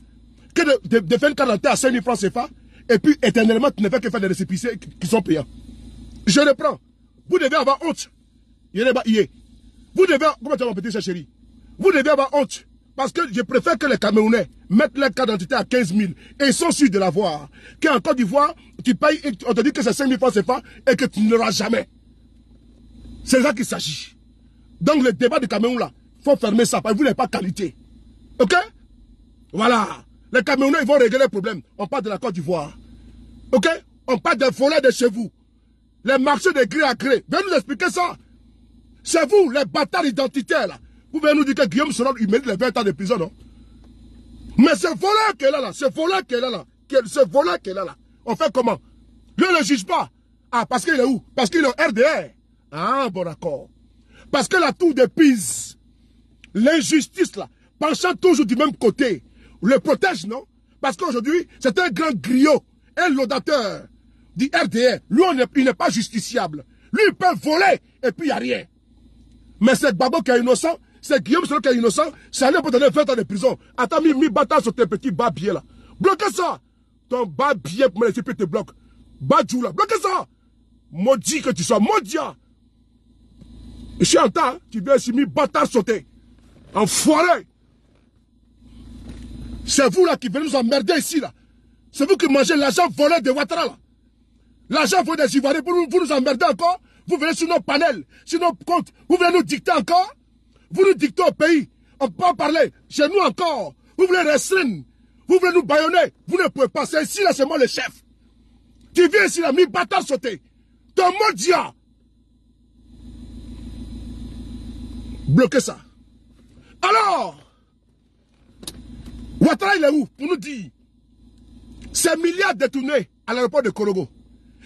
[SPEAKER 1] que de, de, faire une carte à 5 000 francs CFA, et puis éternellement tu ne fais que faire des récépissés qui sont payants. Je le prends. Vous devez avoir honte. Vous devez, comment tu vas petit chéri? Vous devez avoir honte. Parce que je préfère que les Camerounais mettent leur carte d'identité à 15 000 et ils sont sûrs de l'avoir. Qu'en Côte d'Ivoire, tu payes, et on te dit que c'est 5 000 francs CFA et que tu ne l'auras jamais. C'est ça qu'il s'agit. Donc le débat du Cameroun là, il faut fermer ça parce que vous n'avez pas qualité. Ok? Voilà. Les Camerounais, ils vont régler le problème. On parle de la Côte d'Ivoire. Ok? On parle des volets de chez vous. Les marchés de gré à gré. Venez nous expliquer ça. C'est vous, les bâtards identitaires, là. Vous venez nous dire que Guillaume Soron, il mérite les 20 ans de prison, non? Mais ce voleur qui est là, ce voleur qui est là, ce voleur qui est là, on fait comment? Lui, ne le juge pas. Ah, parce qu'il est où? Parce qu'il est au RDR. Ah, bon d'accord. Parce que la tour de Pise, l'injustice, là, penchant toujours du même côté, le protège, non? Parce qu'aujourd'hui, c'est un grand griot, un laudateur du RDR. Lui, il n'est pas justiciable. Lui, il peut voler et puis il n'y a rien. Mais c'est Babo qui est innocent, c'est Guillaume qui est innocent, c'est allé pour donner 20 ans de prison. Attends, mis, mis bâtard sur tes petits bas biais là. Bloquez ça. Ton bas biais pour me te bloque. Badjou là, bloquez ça. Maudit que tu sois, maudit. Je suis en temps, tu viens ici, mis bâtard sauter. Enfoiré. C'est vous là qui venez nous emmerder ici là. C'est vous qui mangez l'argent volé de Ouattara là. L'argent volé des Ivoiriens pour vous nous emmerder encore. Vous venez sur nos panels, sur nos comptes. Vous venez nous dicter encore. Vous nous dictez au pays. On peut pas parler. Chez nous encore. Vous voulez restreindre. Vous voulez nous baïonner. Vous ne pouvez pas. C'est ici là, c'est moi le chef. Tu viens ici là, mi bâtard sauté. Ton mot Bloquez ça. Alors, Ouattara, il est où pour nous dire? Ces milliards détournés à l'aéroport de Korogo,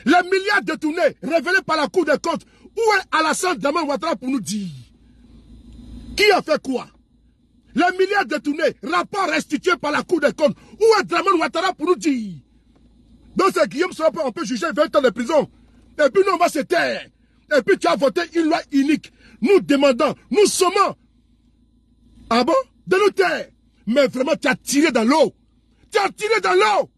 [SPEAKER 1] les milliards détournés révélés par la Cour des comptes, où est Alassane Daman Ouattara pour nous dire? Qui a fait quoi? Les milliards détournés, rapport restitué par la Cour des comptes, où est Draman Ouattara pour nous dire? Donc c'est Guillaume Soropo, on peut juger 20 ans de prison. Et puis nous, on va se taire. Et puis tu as voté une loi unique. Nous demandons, nous sommes. Ah bon? De nous taire. Mais vraiment, tu as tiré dans l'eau. Tu as tiré dans l'eau.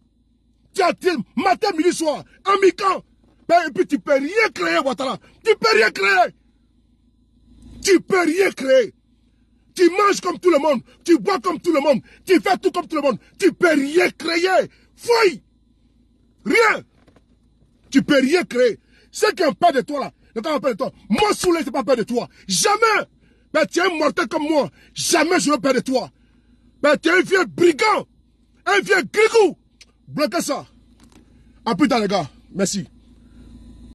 [SPEAKER 1] Tu as tiré matin, midi, soir, en mi-camp. Ben, et puis tu peux rien créer, Ouattara. Tu peux rien créer. Tu peux rien créer. Tu manges comme tout le monde. Tu bois comme tout le monde. Tu fais tout comme tout le monde. Tu peux rien créer. Fouille. Rien. Tu peux rien créer. Ceux qui ont peur de toi là, ne pas peur de toi. Moi, Soulé, je pas peur de toi. Jamais. Ben, tu es un mortel comme moi. Jamais je ne peur de toi. Ben, tu es un vieux brigand. Un vieux grigou. Bloquez ça. A plus tard, les gars. Merci.